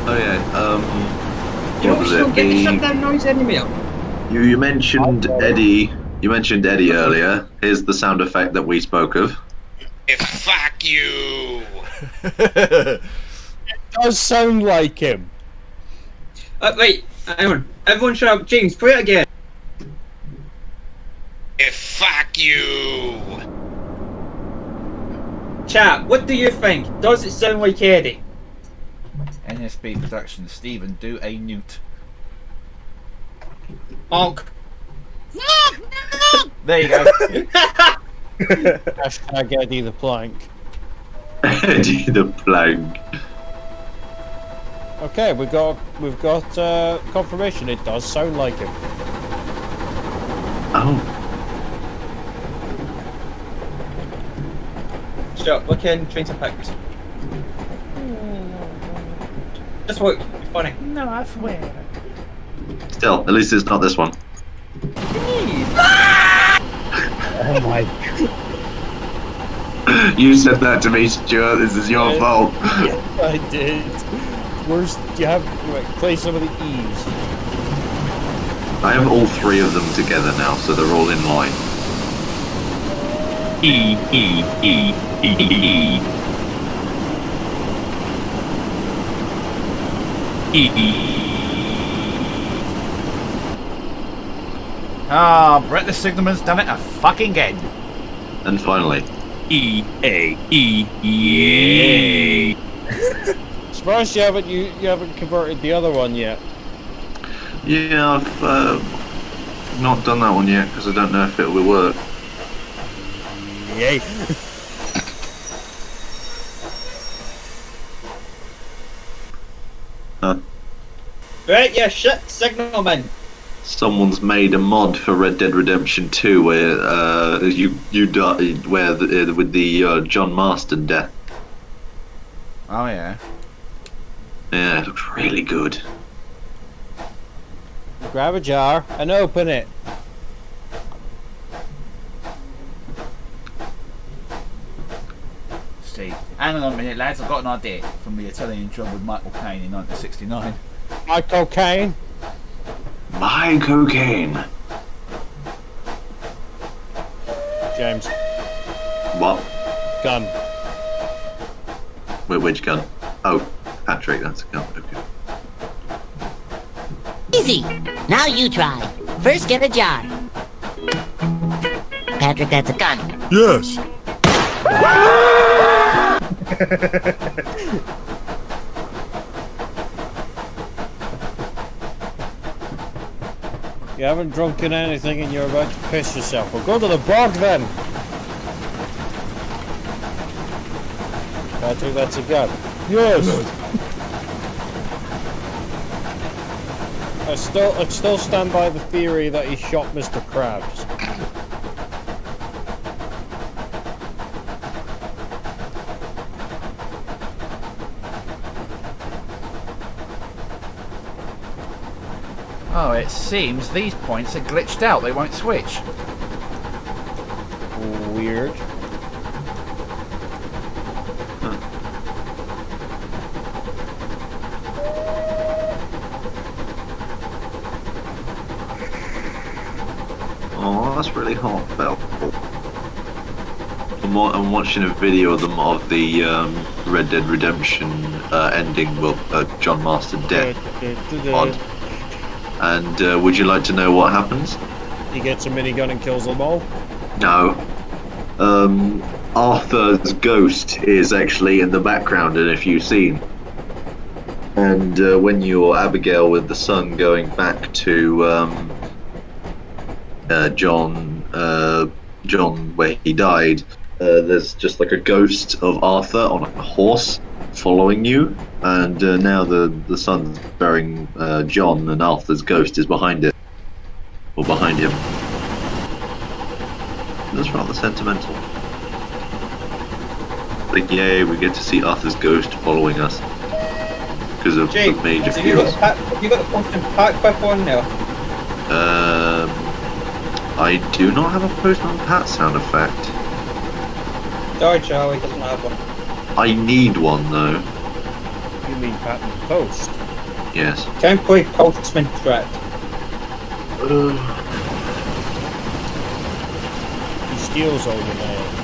Oh yeah. Um. You know what we still get the The- shutdown noise anymore. You you mentioned Eddie. You mentioned Eddie earlier. Here's the sound effect that we spoke of. If fuck you! does sound like him. Uh, wait, hang on. Everyone shut up. James, play it again. If fuck you! Chat, what do you think? Does it sound like Eddie? NSB Productions, Stephen, do a newt. Honk. There you go. Hashtag Eddie the Plank. Eddie the plank. Okay, we've got we've got uh, confirmation. It does sound like him. Oh. Shut up. Look in Trains and Picks. Just look. It's funny. no, I swear. Still, at least it's not this one. Oh my. god. You said that to me, Stuart. This is your fault. I did. Where's do you have like, play some of the E's? I have all three of them together now, so they're all in line. E E E E E E E. Ah, Brett the Signalman's done it a fucking again. And finally, E A E yay. Surprised you haven't you, you haven't converted the other one yet. yeah, I've uh, not done that one yet because I don't know if it will work. Yay. Huh. Right, yeah, shit, Signalman. Someone's made a mod for Red Dead Redemption 2 where uh, you you die where the, uh, with the uh, John Marston death. Oh yeah. Yeah, it looks really good. Grab a jar and open it. Steve. Hang on a minute, lads. I've got an idea from the Italian job with Michael Caine in 1969. Michael Caine. My cocaine. James. What? Gun. Wait, which gun? Oh, Patrick, that's a gun. Okay. Easy. Now you try. First, get a jar. Patrick, that's a gun. Yes. You haven't drunken anything and you're about to piss yourself. Well, go to the bog then. I think that's a gun. Yes. I still, I still stand by the theory that he shot Mr. Krabs. Oh, it seems these points are glitched out. They won't switch. Weird. Oh, that's really hot, Bell. I'm, I'm watching a video of them of the um, Red Dead Redemption uh, ending, well, uh, John Marston death mod. And uh, would you like to know what happens? He gets a minigun and kills them all. No. Um, Arthur's ghost is actually in the background in a few scenes. And uh, when you're Abigail with the son going back to um, uh, John, uh, John where he died, uh, there's just like a ghost of Arthur on a horse following you. And uh, now the the son's bearing uh, John, and Arthur's ghost is behind it. or behind him. That's rather sentimental. Like, yay, we get to see Arthur's ghost following us because of Jake, the major have you got pack, Have you got the Postman Pat Quip on now? Um, I do not have a Postman Pat sound effect. Sorry, Charlie doesn't have one. I need one though. You mean Patton Post? Yes. Can I play Postman Threat? He steals all your mail.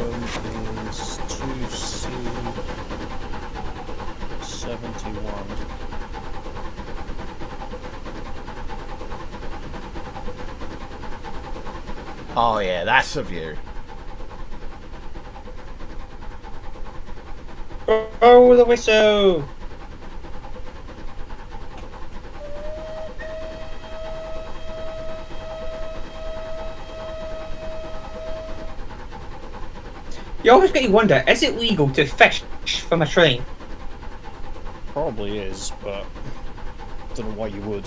Is 2C 71. Oh yeah, that's a view. Oh, the whistle! You always get to wonder, is it legal to fish from a train? Probably is, but I don't know why you would.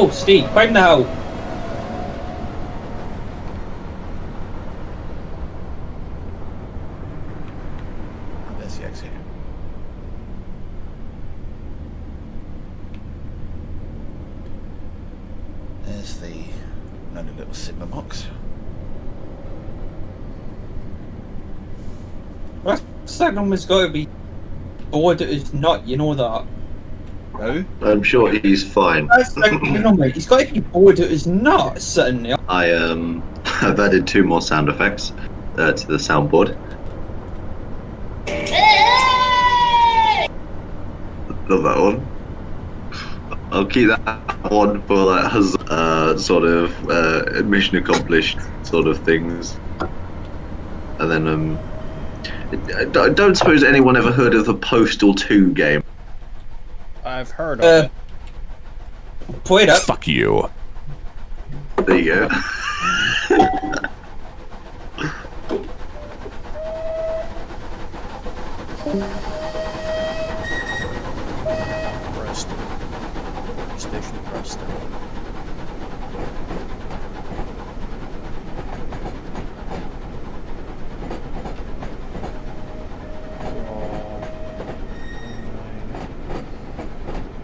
Oh, Steve, climb the hill. That's the exit. There's the another little Sigma box. That signal has got to be. Oh, it's not, you know that. Who? I'm sure he's fine. That's Stagnum, mate. He's got to be bored at his nut sitting there. I um have added two more sound effects uh, to the soundboard. Love that one. I'll keep that one for like hus- uh, sort of uh, mission accomplished sort of things. And then um, I d- I don't suppose anyone ever heard of the Postal Two game. I've heard of Uh, it. Played it. Fuck you. There you go. Preston. Station Preston.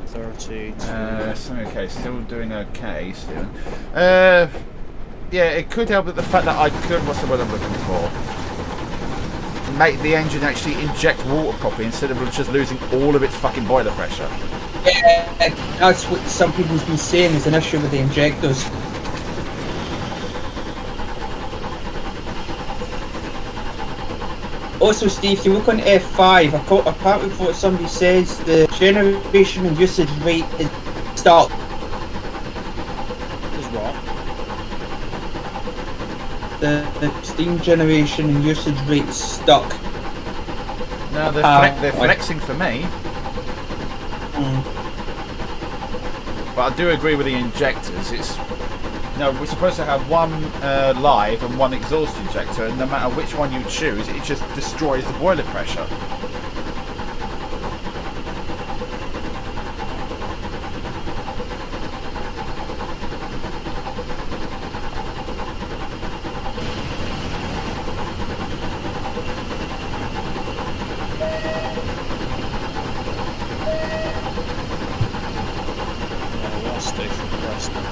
Thirty. Uh, so, okay, still doing okay, Stephen. Uh, yeah, it could help with the fact that I could, what's the word I'm looking for? Make the engine actually inject water properly instead of just losing all of its fucking boiler pressure. Yeah, that's what some people's been saying is an issue with the injectors. Also, Steve, if you look on F5, acco- apparently from what somebody says, the generation and usage rate is stuck. Is what? The, the steam generation and usage rate is stuck. No, they're, Uh, they're flexing for me. Mm. But I do agree with the injectors. It's no, we're supposed to have one uh, live and one exhaust injector, and no matter which one you choose, it just destroys the boiler pressure. Yeah, last station Preston.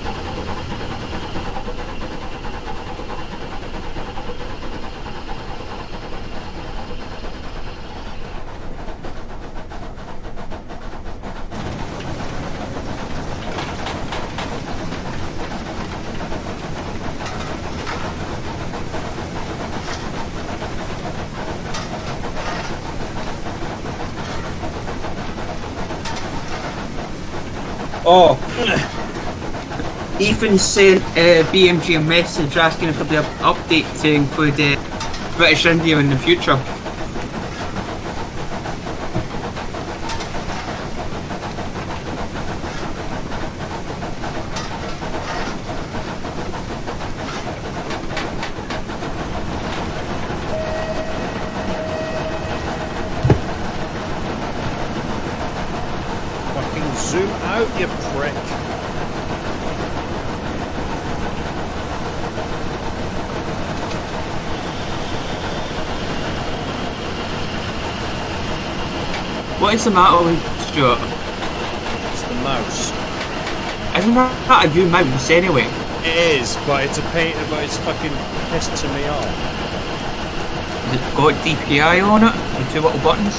Oh. Ethan sent uh, BMG a message asking if there'll be an update to include uh, British India in the future. Fucking zoom out, you prick. What is the matter with Stuart? It's the mouse. Isn't that a new mouse anyway? It is, but it's a pain, but it's fucking pissing me off. Has it got DPI on it? The two little buttons?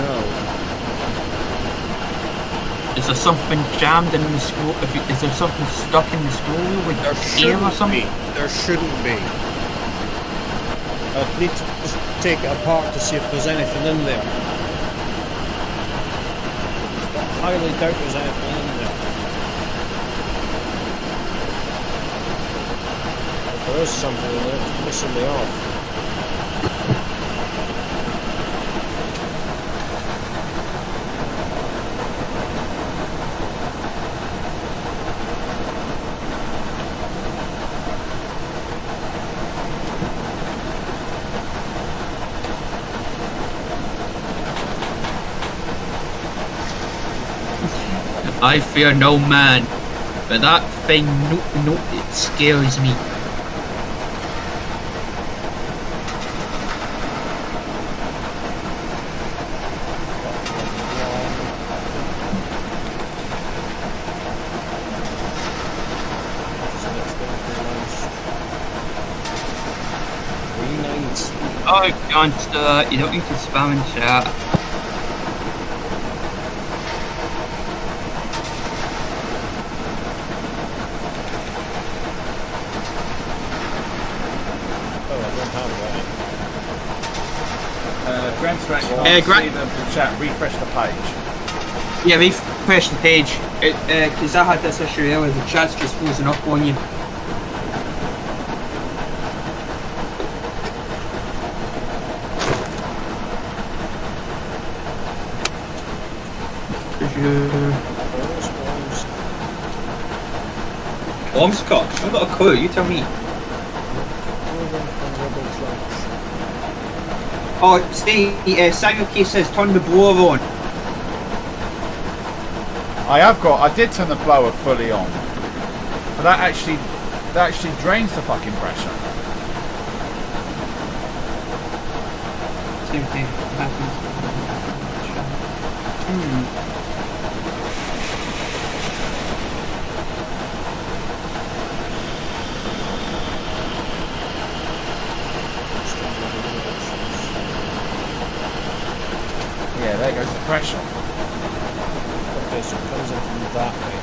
No. Is there something jammed in the scroll? If you, is there something stuck in the scroll with There air or shouldn't something? be. There shouldn't be. I'd need to take it apart to see if there's anything in there. I highly doubt there's anything in there. If there is something in there, it's pissing me off. I fear no man, but that thing, no, no, it scares me. Oh, John, uh, you don't need to spam and chat. Uh, Gra- see the, the chat. Refresh the page. Yeah, refresh the page. Because I had this issue earlier, the chat's just frozen up on you. Bombscotch? I've got a clue, you tell me. Oh, stay, uh, Samuel K says turn the blower on. I have got. I did turn the blower fully on, but that actually that actually drains the fucking pressure. Same thing happens. Hmm. Yeah, there goes the pressure. Okay, so it comes in from that way.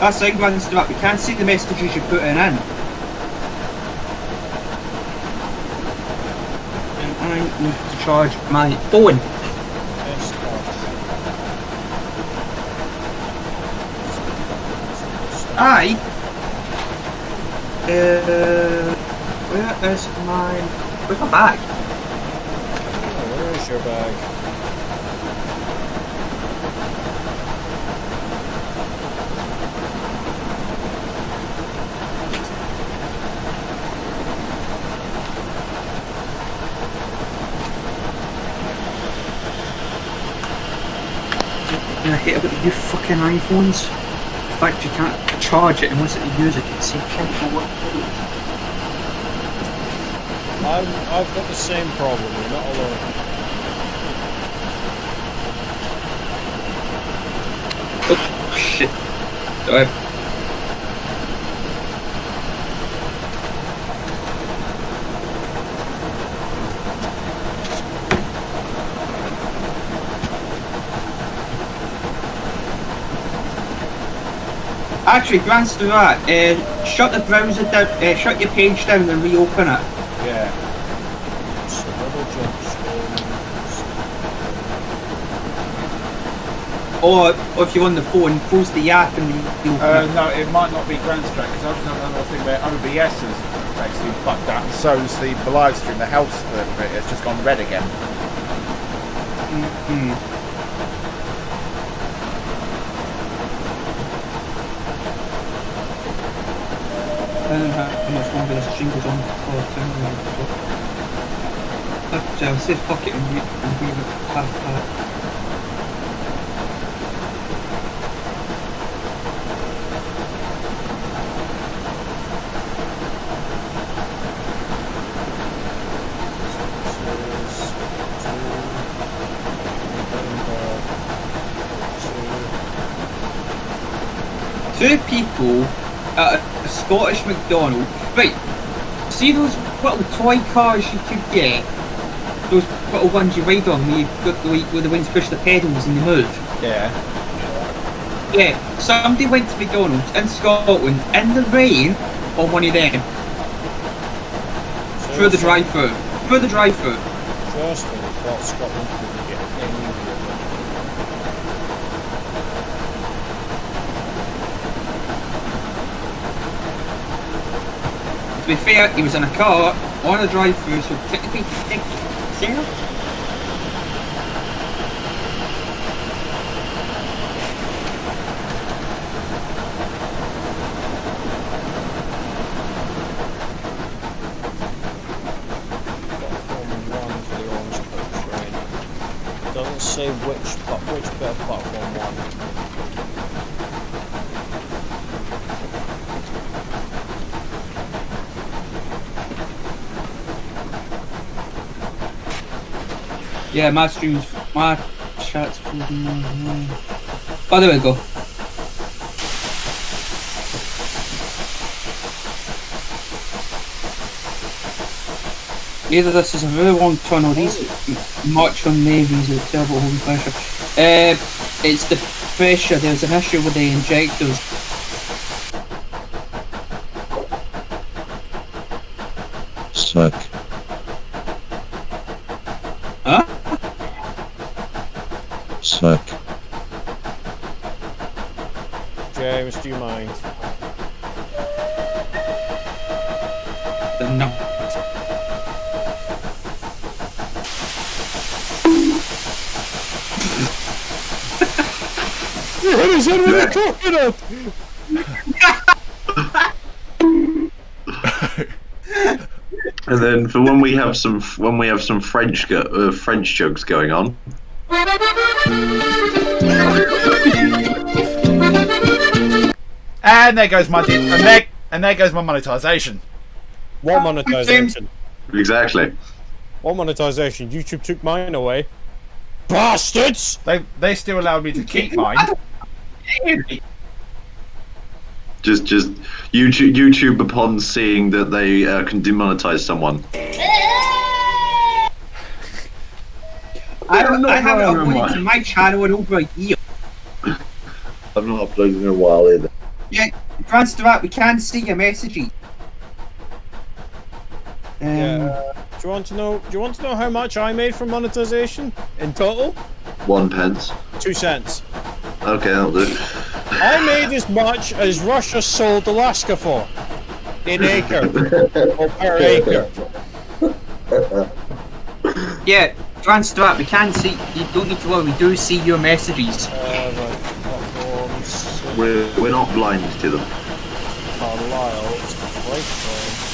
That's the thing, stop. We can't see the messages you're putting in. And I need to charge my phone. I. Uh, where is my. Where's my bag? Oh, where is your bag? And I hate about the new fucking iPhones. In fact you can't charge it unless you use it. It's say cancel what. I'm, I've got the same problem, you're not alone. Oh shit. Sorry. Actually, glance to that. Uh, shut the browser down. Uh, shut your page down and reopen it. Yeah. So double jump Or, or if you're on the phone, close the app and reopen Uh, it. no, it might not be grants Strike because I've done another thing where OBS has basically fucked up. and So's the live stream, the health bit. It's just gone red again. Mm-hmm. I don't know how on for. I'll say fuck it and it past that. Two people at a Scottish McDonald's. Right, see those little toy cars you could get? Those little ones you ride on where you got the where the wings push the pedals and they move. Yeah. Yeah, somebody went to McDonald's in Scotland in the rain on one of them. Through the drive-through. Through the drive-through. Trust me, Scotland couldn't get any To be fair, he was in a car on a drive-through, so technically himself. Let's say which pla- which bit of platform one. Yeah, my streams, my chat's. Oh, there we go. Either this is a really long tunnel, these Merchant Navies with terrible home pressure. Uh, it's the pressure, there's an issue with the injectors. Suck. Huh? Suck. James, do you mind? No. What is it with a coconut? And then for when we have some when we have some French uh, French jokes going on, And there goes my and there, and there goes my monetization. What monetization? exactly. What monetization? YouTube took mine away. Bastards! They they still allowed me to keep mine. Just just YouTube YouTube upon seeing that they uh, can demonetize someone. I don't know. I I haven't uploaded to my channel in over a year. I've not uploaded in a while either. Yeah, France Stewart, we can't see your messages. Um, Yeah. Do you want to know? Do you want to know how much I made from monetization in total? One pence. Two cents. Okay, that'll do. I made as much as Russia sold Alaska for. In acre. or per acre. Yeah, France Stewart, we can see. You don't need to worry. We do see your messages. Uh, right. We're we're not blind to them. Carlisle. It's.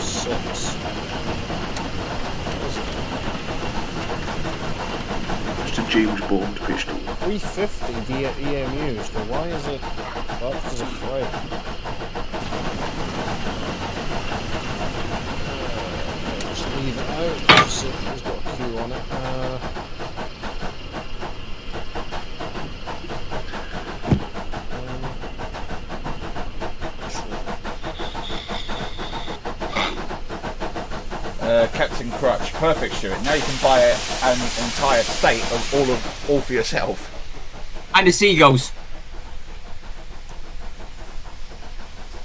Six. Just a James Bond pistol. 350 via EMU, so why is it that is a freight? Uh, just leave it out, because it has got a Q on it. Uh, Uh, Captain Crutch, perfect, Stuart. Now you can buy a, an entire state of all of all for yourself. And the seagulls.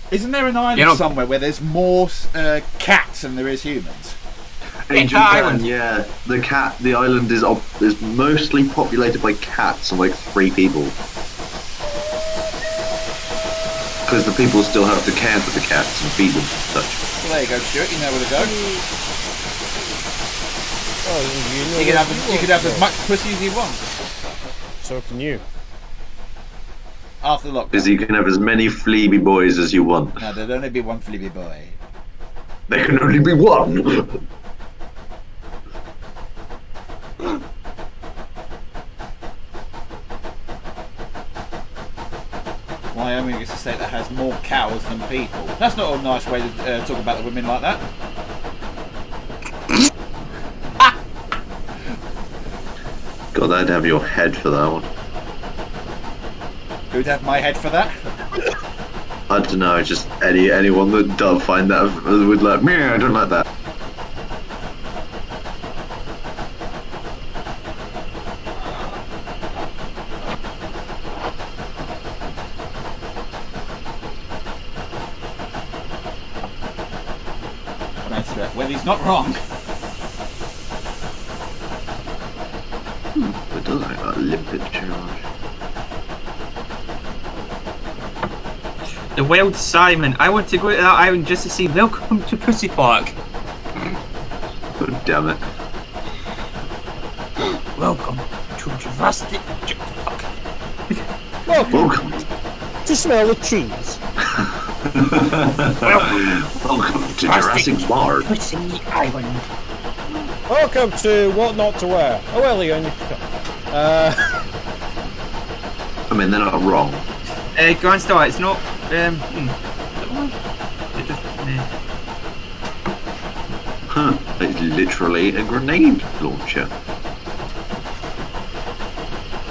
Isn't there an island You know- somewhere where there's more uh, cats than there is humans? Ancient Cat Can, Island. yeah. The cat, the island is op- is mostly populated by cats and like three people. Because the people still have to care for the cats and feed them and such. Well, there you go, Stuart. You know where to go. oh, you, know You can where have to you can have as much pussy as you want So can you. after lockdown. Because you can have as many fleeby boys as you want. No, there'd only be one fleabby boy. There can only be one. Wyoming is a state that has more cows than people. That's not a nice way to uh, talk about the women like that. God, I'd have your head for that one. Who'd have my head for that? I don't know, just any anyone that does find that would like me. I don't like that. That's right. Well, he's not wrong. Hmm, it does like that limpid charge. The Wild Simon. I want to go to that island just to see Welcome to Pussy Park. God damn it. Welcome to Jurassic. Fuck. Welcome Welcome. to smell the cheese. Welcome to Jurassic Park. Pussy Island. Welcome to What Not to Wear. Oh, well, Ian, you can come. Uh, I mean, they're not wrong. Uh, Grand Star, it's not. Um, hmm. It just, nah. Huh. It's literally a grenade launcher.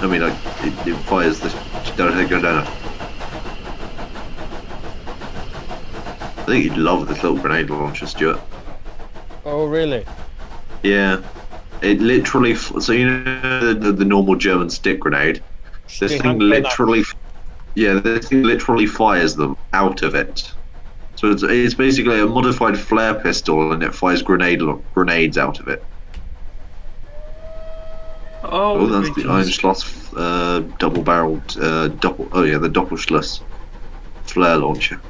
I mean, like, it, it fires the. Don't go down. Think you'd love this little grenade launcher, Stuart. oh, really? Yeah. It literally. f- So, you know the, the normal German stick grenade? This Stick thing hand grenade. literally. Yeah, this thing literally fires them out of it. So it's, it's basically a modified flare pistol and it fires grenade lo- grenades out of it. Oh, Oh, that's the Bridges. Einschloss uh, double-barreled uh, double. Oh yeah, the Doppelschluss flare launcher.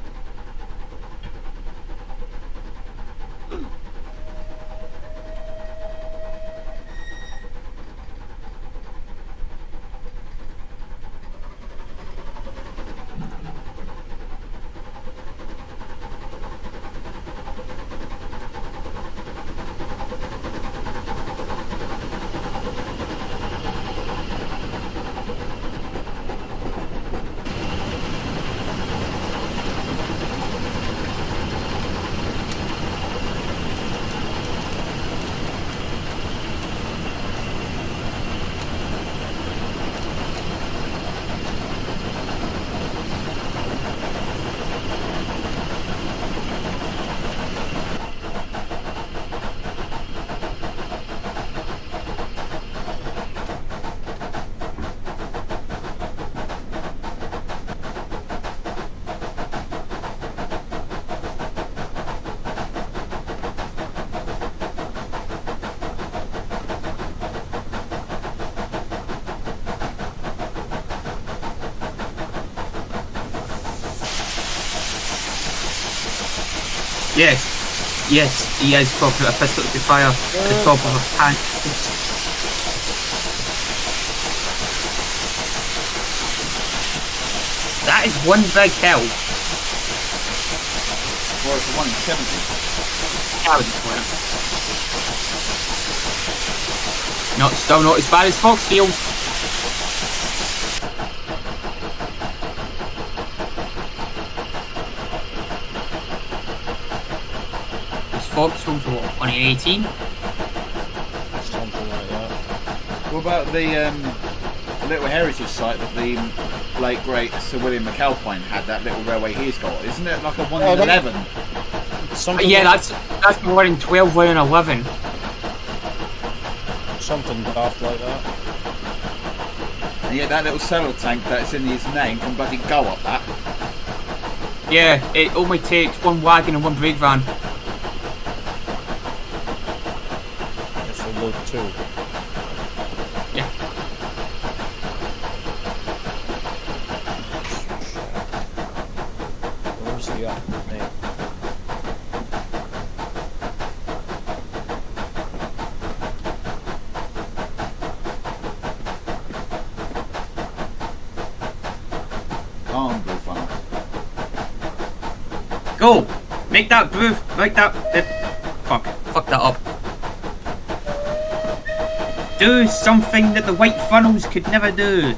Yes, he has proper a pistol to fire at the top of a tank. That is one big hill. Or it's the one in 70. I would. Not still not as bad as Foxfield. Is Foxfield what, 2018? Something like that. What about the um, little heritage site that the late great Sir William McAlpine had? That little railway he's got, isn't it like a one Oh, in that- eleven? Something Yeah, like, that's that's one in 12, one in 11. something daft like that. And yet that little solar tank that's in his name can bloody go up that. Yeah, it only takes one wagon and one brake van. It's a load too. Yeah. Where's the up? Mate? Calm, blue funnel. Go! Make that move! Make that. Uh, fuck. Fuck that up. Do something that the white funnels could never do.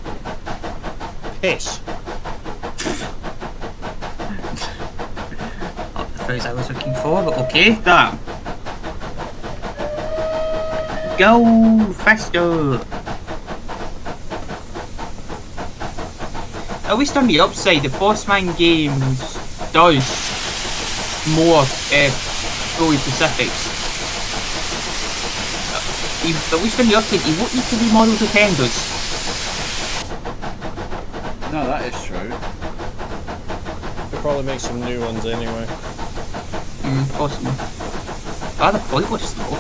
Piss. Not the phrase I was looking for, but okay. That. Go faster! At least on the upside, the Bossman games does more uh, story specifics. Uh, you- At least on the upside, you won't need to remodel defenders. No, that is true. They'll probably make some new ones anyway. Mm, possibly. Rather pointless though.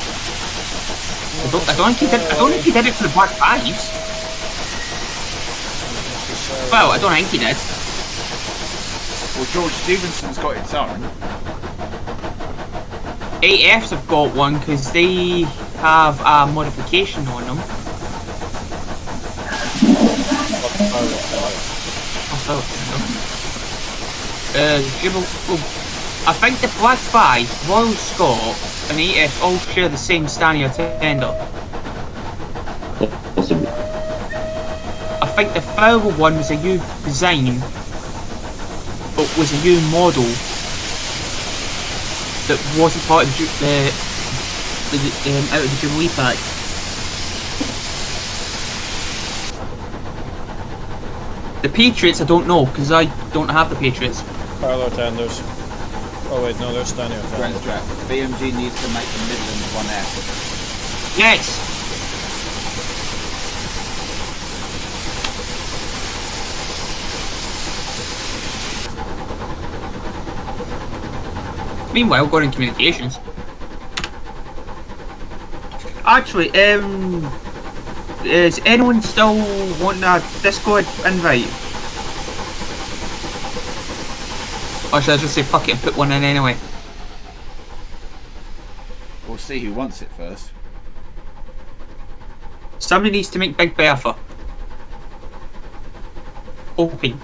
I don't, I don't think he did. I don't think he did it for the Black Fives. Well, I don't think he did. Well, George Stephenson's got its own. 8Fs have got one because they have a modification on them. Oh, Uh, well, I think the Black 5, Royal Scot, and 8F all share the same Stanier tender. Possibly. I think the Farrell one was a new design, but was a new model that wasn't part of the, Ju- the, the um, out of the Jubilee pack. The Patriots, I don't know because I don't have the Patriots. Parallel tenders. Oh wait, no, they're standing on Grand tenders. strap. BMG needs to make the Midlands one out. Yes. Meanwhile, going in communications. Actually, um, is anyone still wanting a Discord invite? Or should I just say fuck it and put one in anyway? We'll see who wants it first. Somebody needs to make Big Bertha. Open.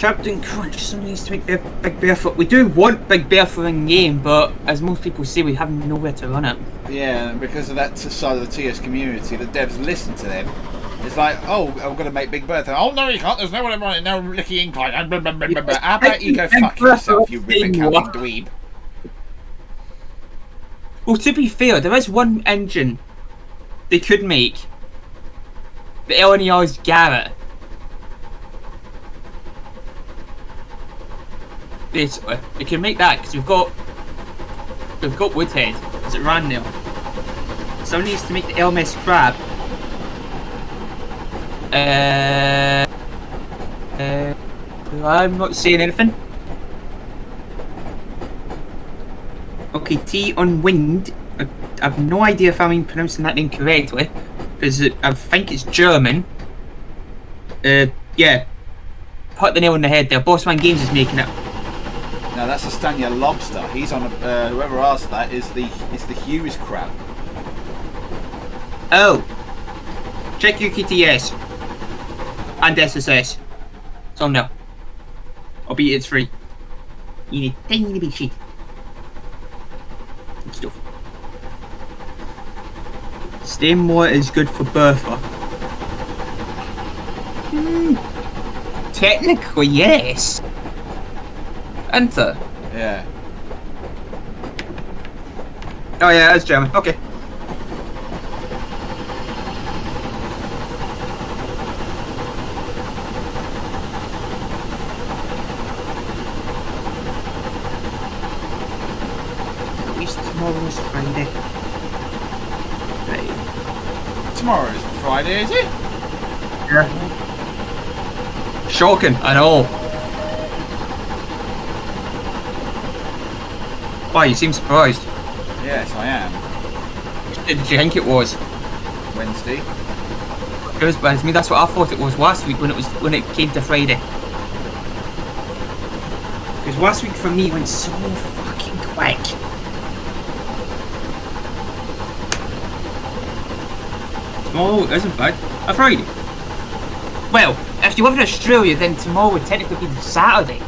Captain Crunch, somebody needs to make Big Big Bertha. We do want Big Bertha in game, but as most people say, we have nowhere to run it. Yeah, because of that side of the TS community, the devs listen to them. It's like, oh, I'm going to make Big Bertha. Oh, no, you can't. There's no one running. No Lickey Incline. How about you go fuck yourself, you ribbon counting dweeb? Well, to be fair, there is one engine they could make. The LNER's Garratt. Basically, they can make that because we've got we've got Woodhead. Is it ran? Someone needs to make the LMS Crab. Uh, uh, I'm not saying anything. Okay, T on wind. I, I've no idea if I'm pronouncing that name correctly, because I think it's German. Uh, yeah. Put the nail on the head there. Bossman Games is making it. That's a Lobster. He's on a. Uh, whoever asked that is the is the Hughes crab. Oh. Check your QTS. And SSS. So no. Albeit it's free. You need tiny bit shit. Good stuff. Stainmore is good for Bertha. Hmm. Technically, yes. Enter. Yeah. Oh yeah, that's German. Okay. At least tomorrow's Friday. Right. Tomorrow's Friday, is it? Yeah. Shocking, I know. Why, you seem surprised. Yes, I am. Did you think it was? Wednesday. It was, I mean, that's what I thought it was last week when it was when it came to Friday. Because last week for me went so fucking quick. Tomorrow isn't bad. A Friday. Well, if you live in Australia, then tomorrow would technically be Saturday.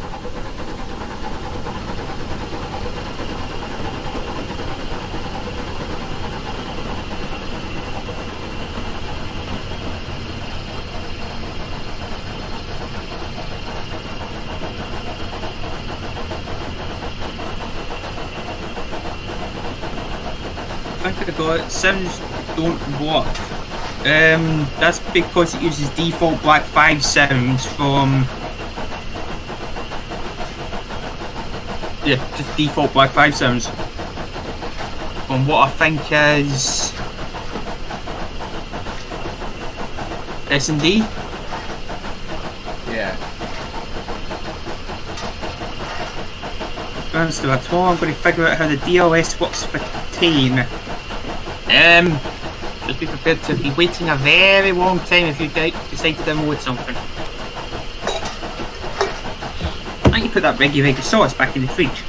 I think I got it. Sims don't work. Um, that's because it uses default Black 5 sounds from. Yeah, just default Black 5 sounds. From what I think is. S&D? Yeah. Runs to that tomorrow. I'm going to figure out how the DLS works for Tane. Um, Just be prepared to be waiting a very long time if you de- decide to download something. Don't you put that reggy reggy sauce back in the fridge?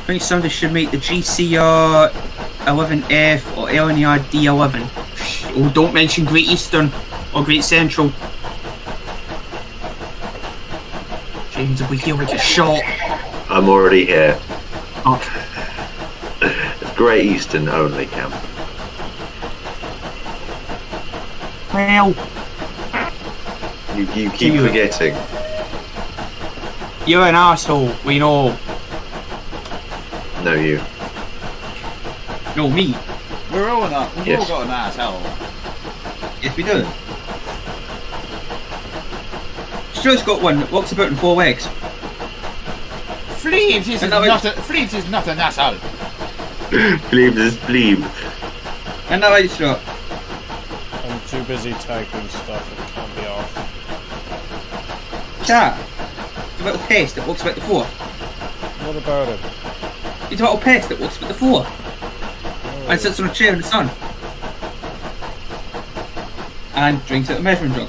I think somebody should make the GCR 11F or LNR D11. Oh, don't mention Great Eastern or Great Central. James will be here like a shot. I'm already here. Oh, Great Eastern only, camp. well, You, you keep you. forgetting. you're an asshole. We know. No, you. No, me. We're all an, we've Yes. all got an asshole. Yes, we do. Stuart's got one that walks about in four legs. Fleeves is And now not a, Fleeves is not an asshole. Bleeb is bleeb. And now it's Stuart. I'm too busy typing stuff, it can't be off. Chat. It's a little pest that walks about the floor. What about it? It's about a little pest that walks about the floor. And sits on a chair in the sun. And drinks out a measuring jug.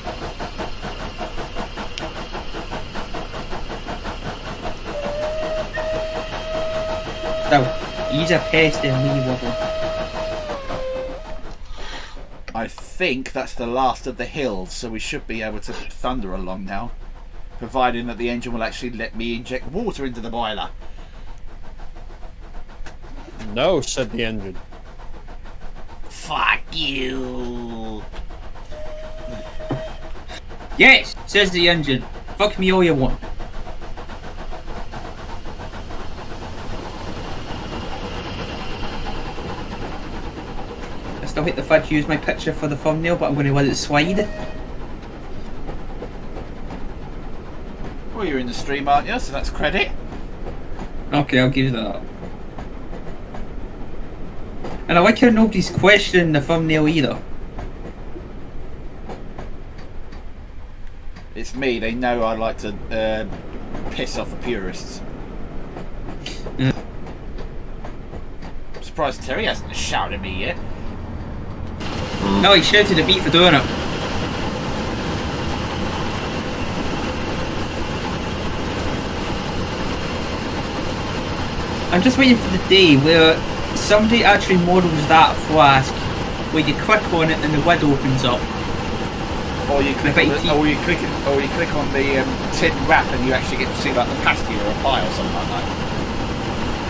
So, he's a pest in me wobble. I think that's the last of the hills, so we should be able to thunder along now. Providing that the engine will actually let me inject water into the boiler. No, said the engine. Fuck you. Yes, says the engine. Fuck me all you want. I hate the fact you used my picture for the thumbnail, but I'm going to let it slide. Well, you're in the stream, aren't you? So that's credit. Okay, I'll give you that. And I like how nobody's questioning the thumbnail either. It's me. They know I like to uh, piss off the purists. Yeah. I'm surprised Terry hasn't shouted at me yet. No, he shouted a beat for doing it. I'm just waiting for the day where somebody actually models that flask where you click on it and the lid opens up. Or you click, on the, or you click, or you click on the um, tin wrap, and you actually get to see like the pasty or a pie or something like that.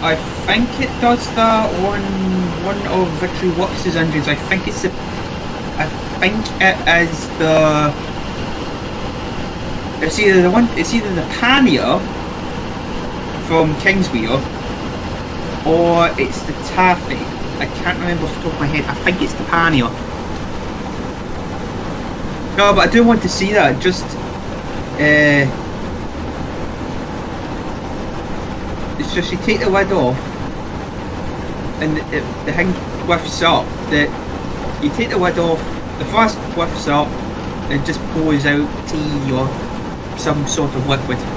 I think it does that on one of Victory Works' engines. I think it's the. I think it is the. It's either the one. It's either the Pannier from Kingswear, or it's the Taffy. I can't remember off the top of my head. I think it's the Pannier. No, but I do want to see that. Just. Uh, It's just you take the lid off, and the, the thing whiffs up. That you take the lid off, the flask whiffs up, and just pours out tea or some sort of liquid.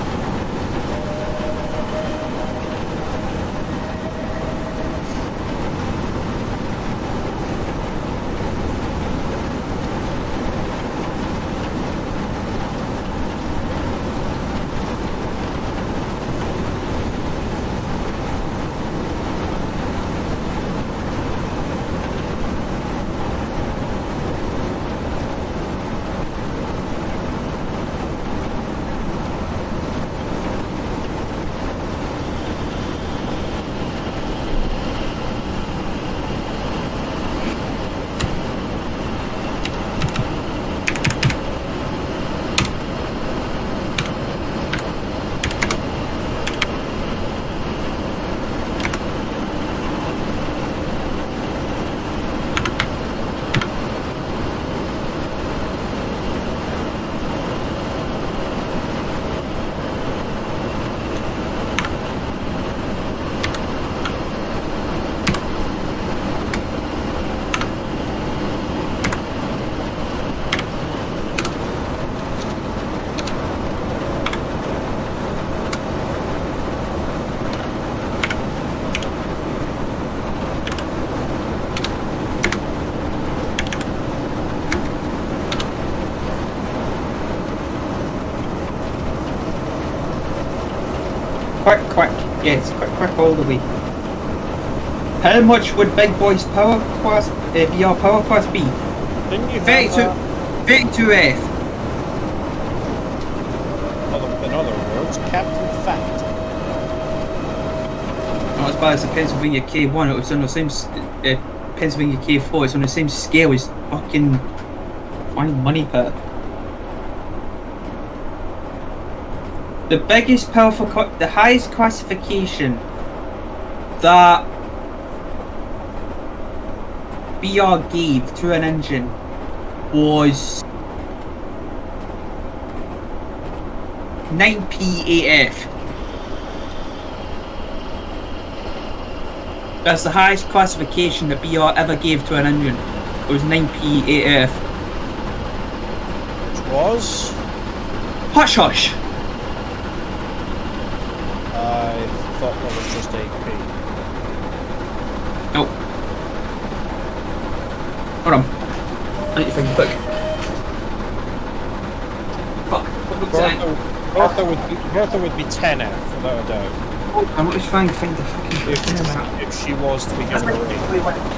Quick, quack. Yes, quack quack all the way. How much would Big Boy's power class uh, be our power class be? Didn't you have 32, that? 32F. In other words, Captain Fact. Not as bad as the Pennsylvania K1. It was on the same. Uh, Pennsylvania K4. It's on the same scale as fucking fine money pit. The biggest powerful, the highest classification that BR gave to an engine was 9PAF. That's the highest classification that BR ever gave to an engine. It was 9PAF. Which was. Hush hush! I thought that was just AP. Nope. Hold on. I need to find the book. Fuck. What book's that? Bertha, Bertha, would be, Bertha would be 10F, without a doubt. I want to try and find the fucking. If, in a minute. if she was to be given a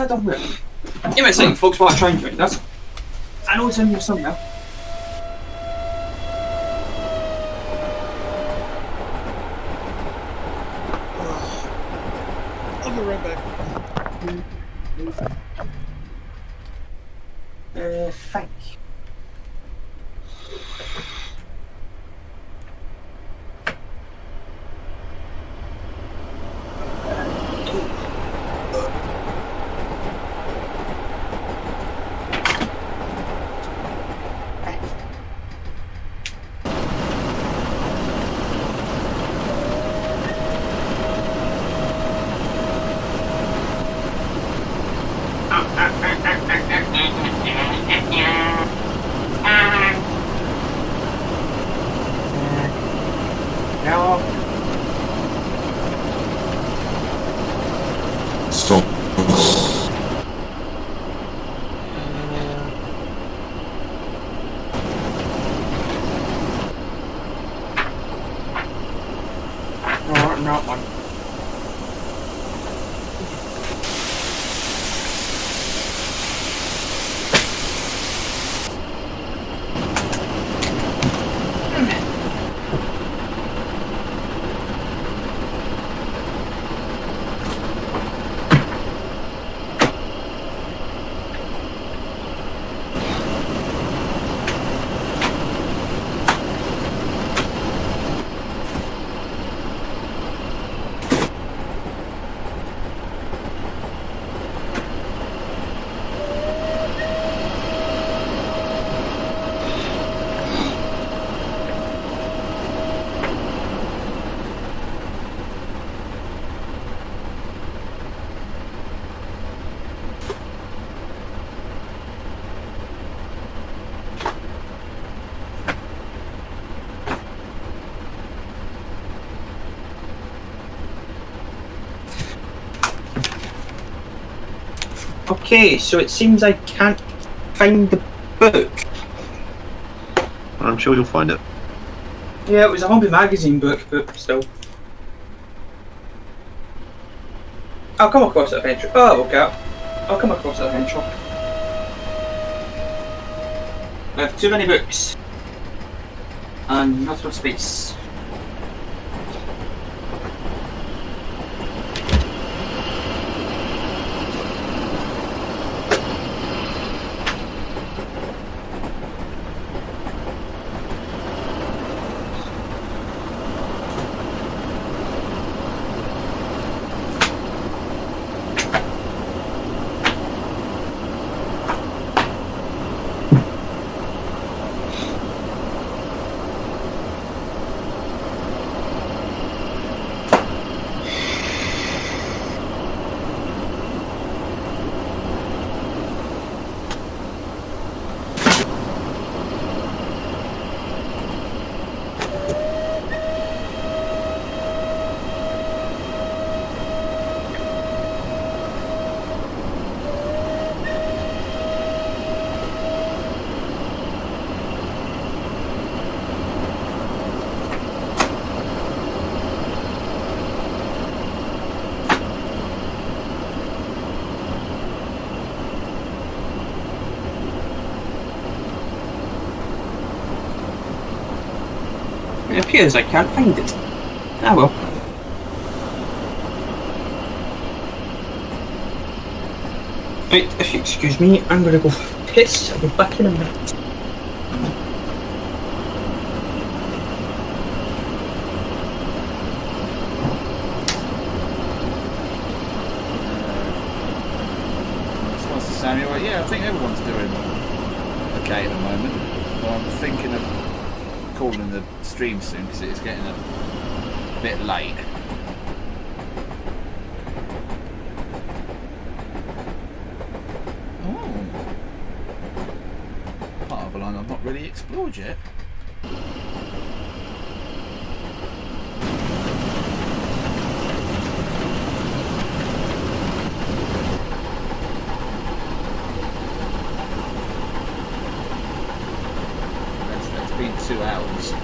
I done with it? Give me a second, folks, while I try and drink. That's. I know it's in here somewhere. I'll be right back. Okay, so it seems I can't find the book. I'm sure you'll find it. Yeah, it was a hobby magazine book, but still. I'll come across it eventually. Oh, okay. I'll come across it eventually. I have too many books. And not enough space. It appears I can't find it. Ah well. Right, if you excuse me, I'm gonna go piss. I'll be back in a minute. Response to Samuel, well, yeah, I think everyone's doing okay at the moment. But I'm thinking of calling the stream soon because it's getting a bit late. Oh. Part of a line I've not really explored yet. That's, that's been two hours.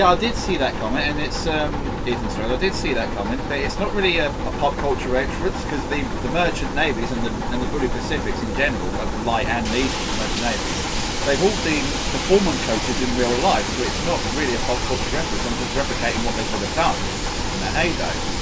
Yeah, I did see that comment, and it's um, Ethan's right. I did see that comment, but it's not really a, a pop culture reference because the, the merchant navies and the and the Bulleid Pacifics in general, both the light and the merchant navies, they've all been performance coaches in real life, so it's not really a pop culture reference. I'm just replicating what they could have done in their heyday.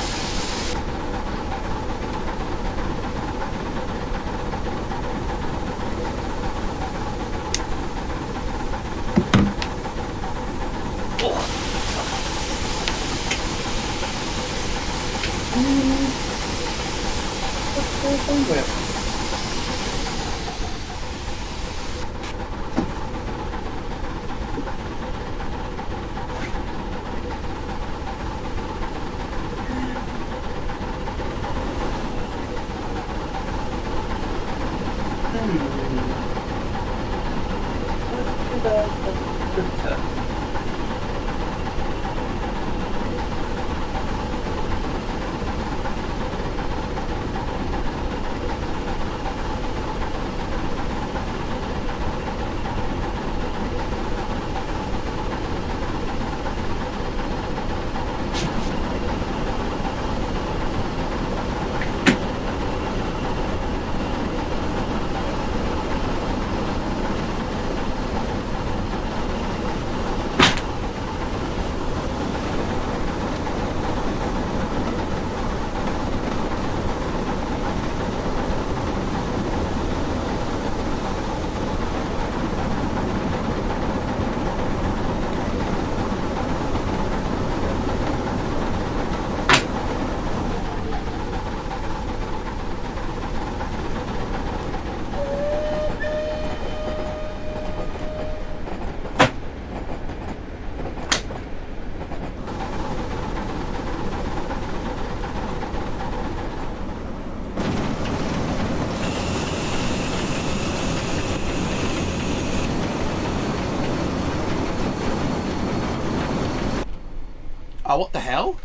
Oh, what the hell?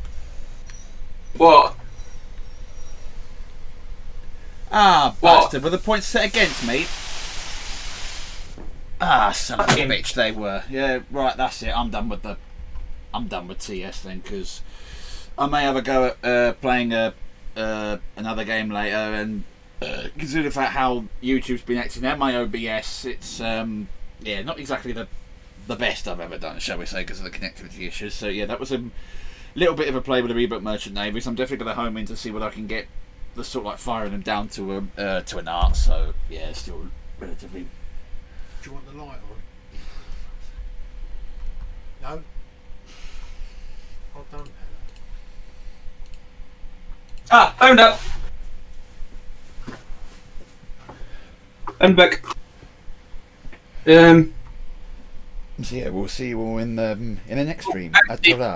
What? Ah, What? bastard, were the points set against me? Ah, son of a bitch, they were. Yeah, right, that's it. I'm done with the. I'm done with TS then, because I may have a go at uh, playing a, uh, another game later, and uh, consider the fact how YouTube's been acting out, my OBS, it's um, yeah, not exactly the the best I've ever done, shall we say, because of the connectivity issues. So yeah, that was a little bit of a play with the Rebuilt Merchant Navy. So I'm definitely going to home in to see whether I can get the sort of like firing them down to a uh, to an art. So yeah, still relatively. Do you want the light on? No? I've done. Ah, found out. I'm back. Um. So yeah, we'll see you all in the in the next oh, stream. Ta-ra.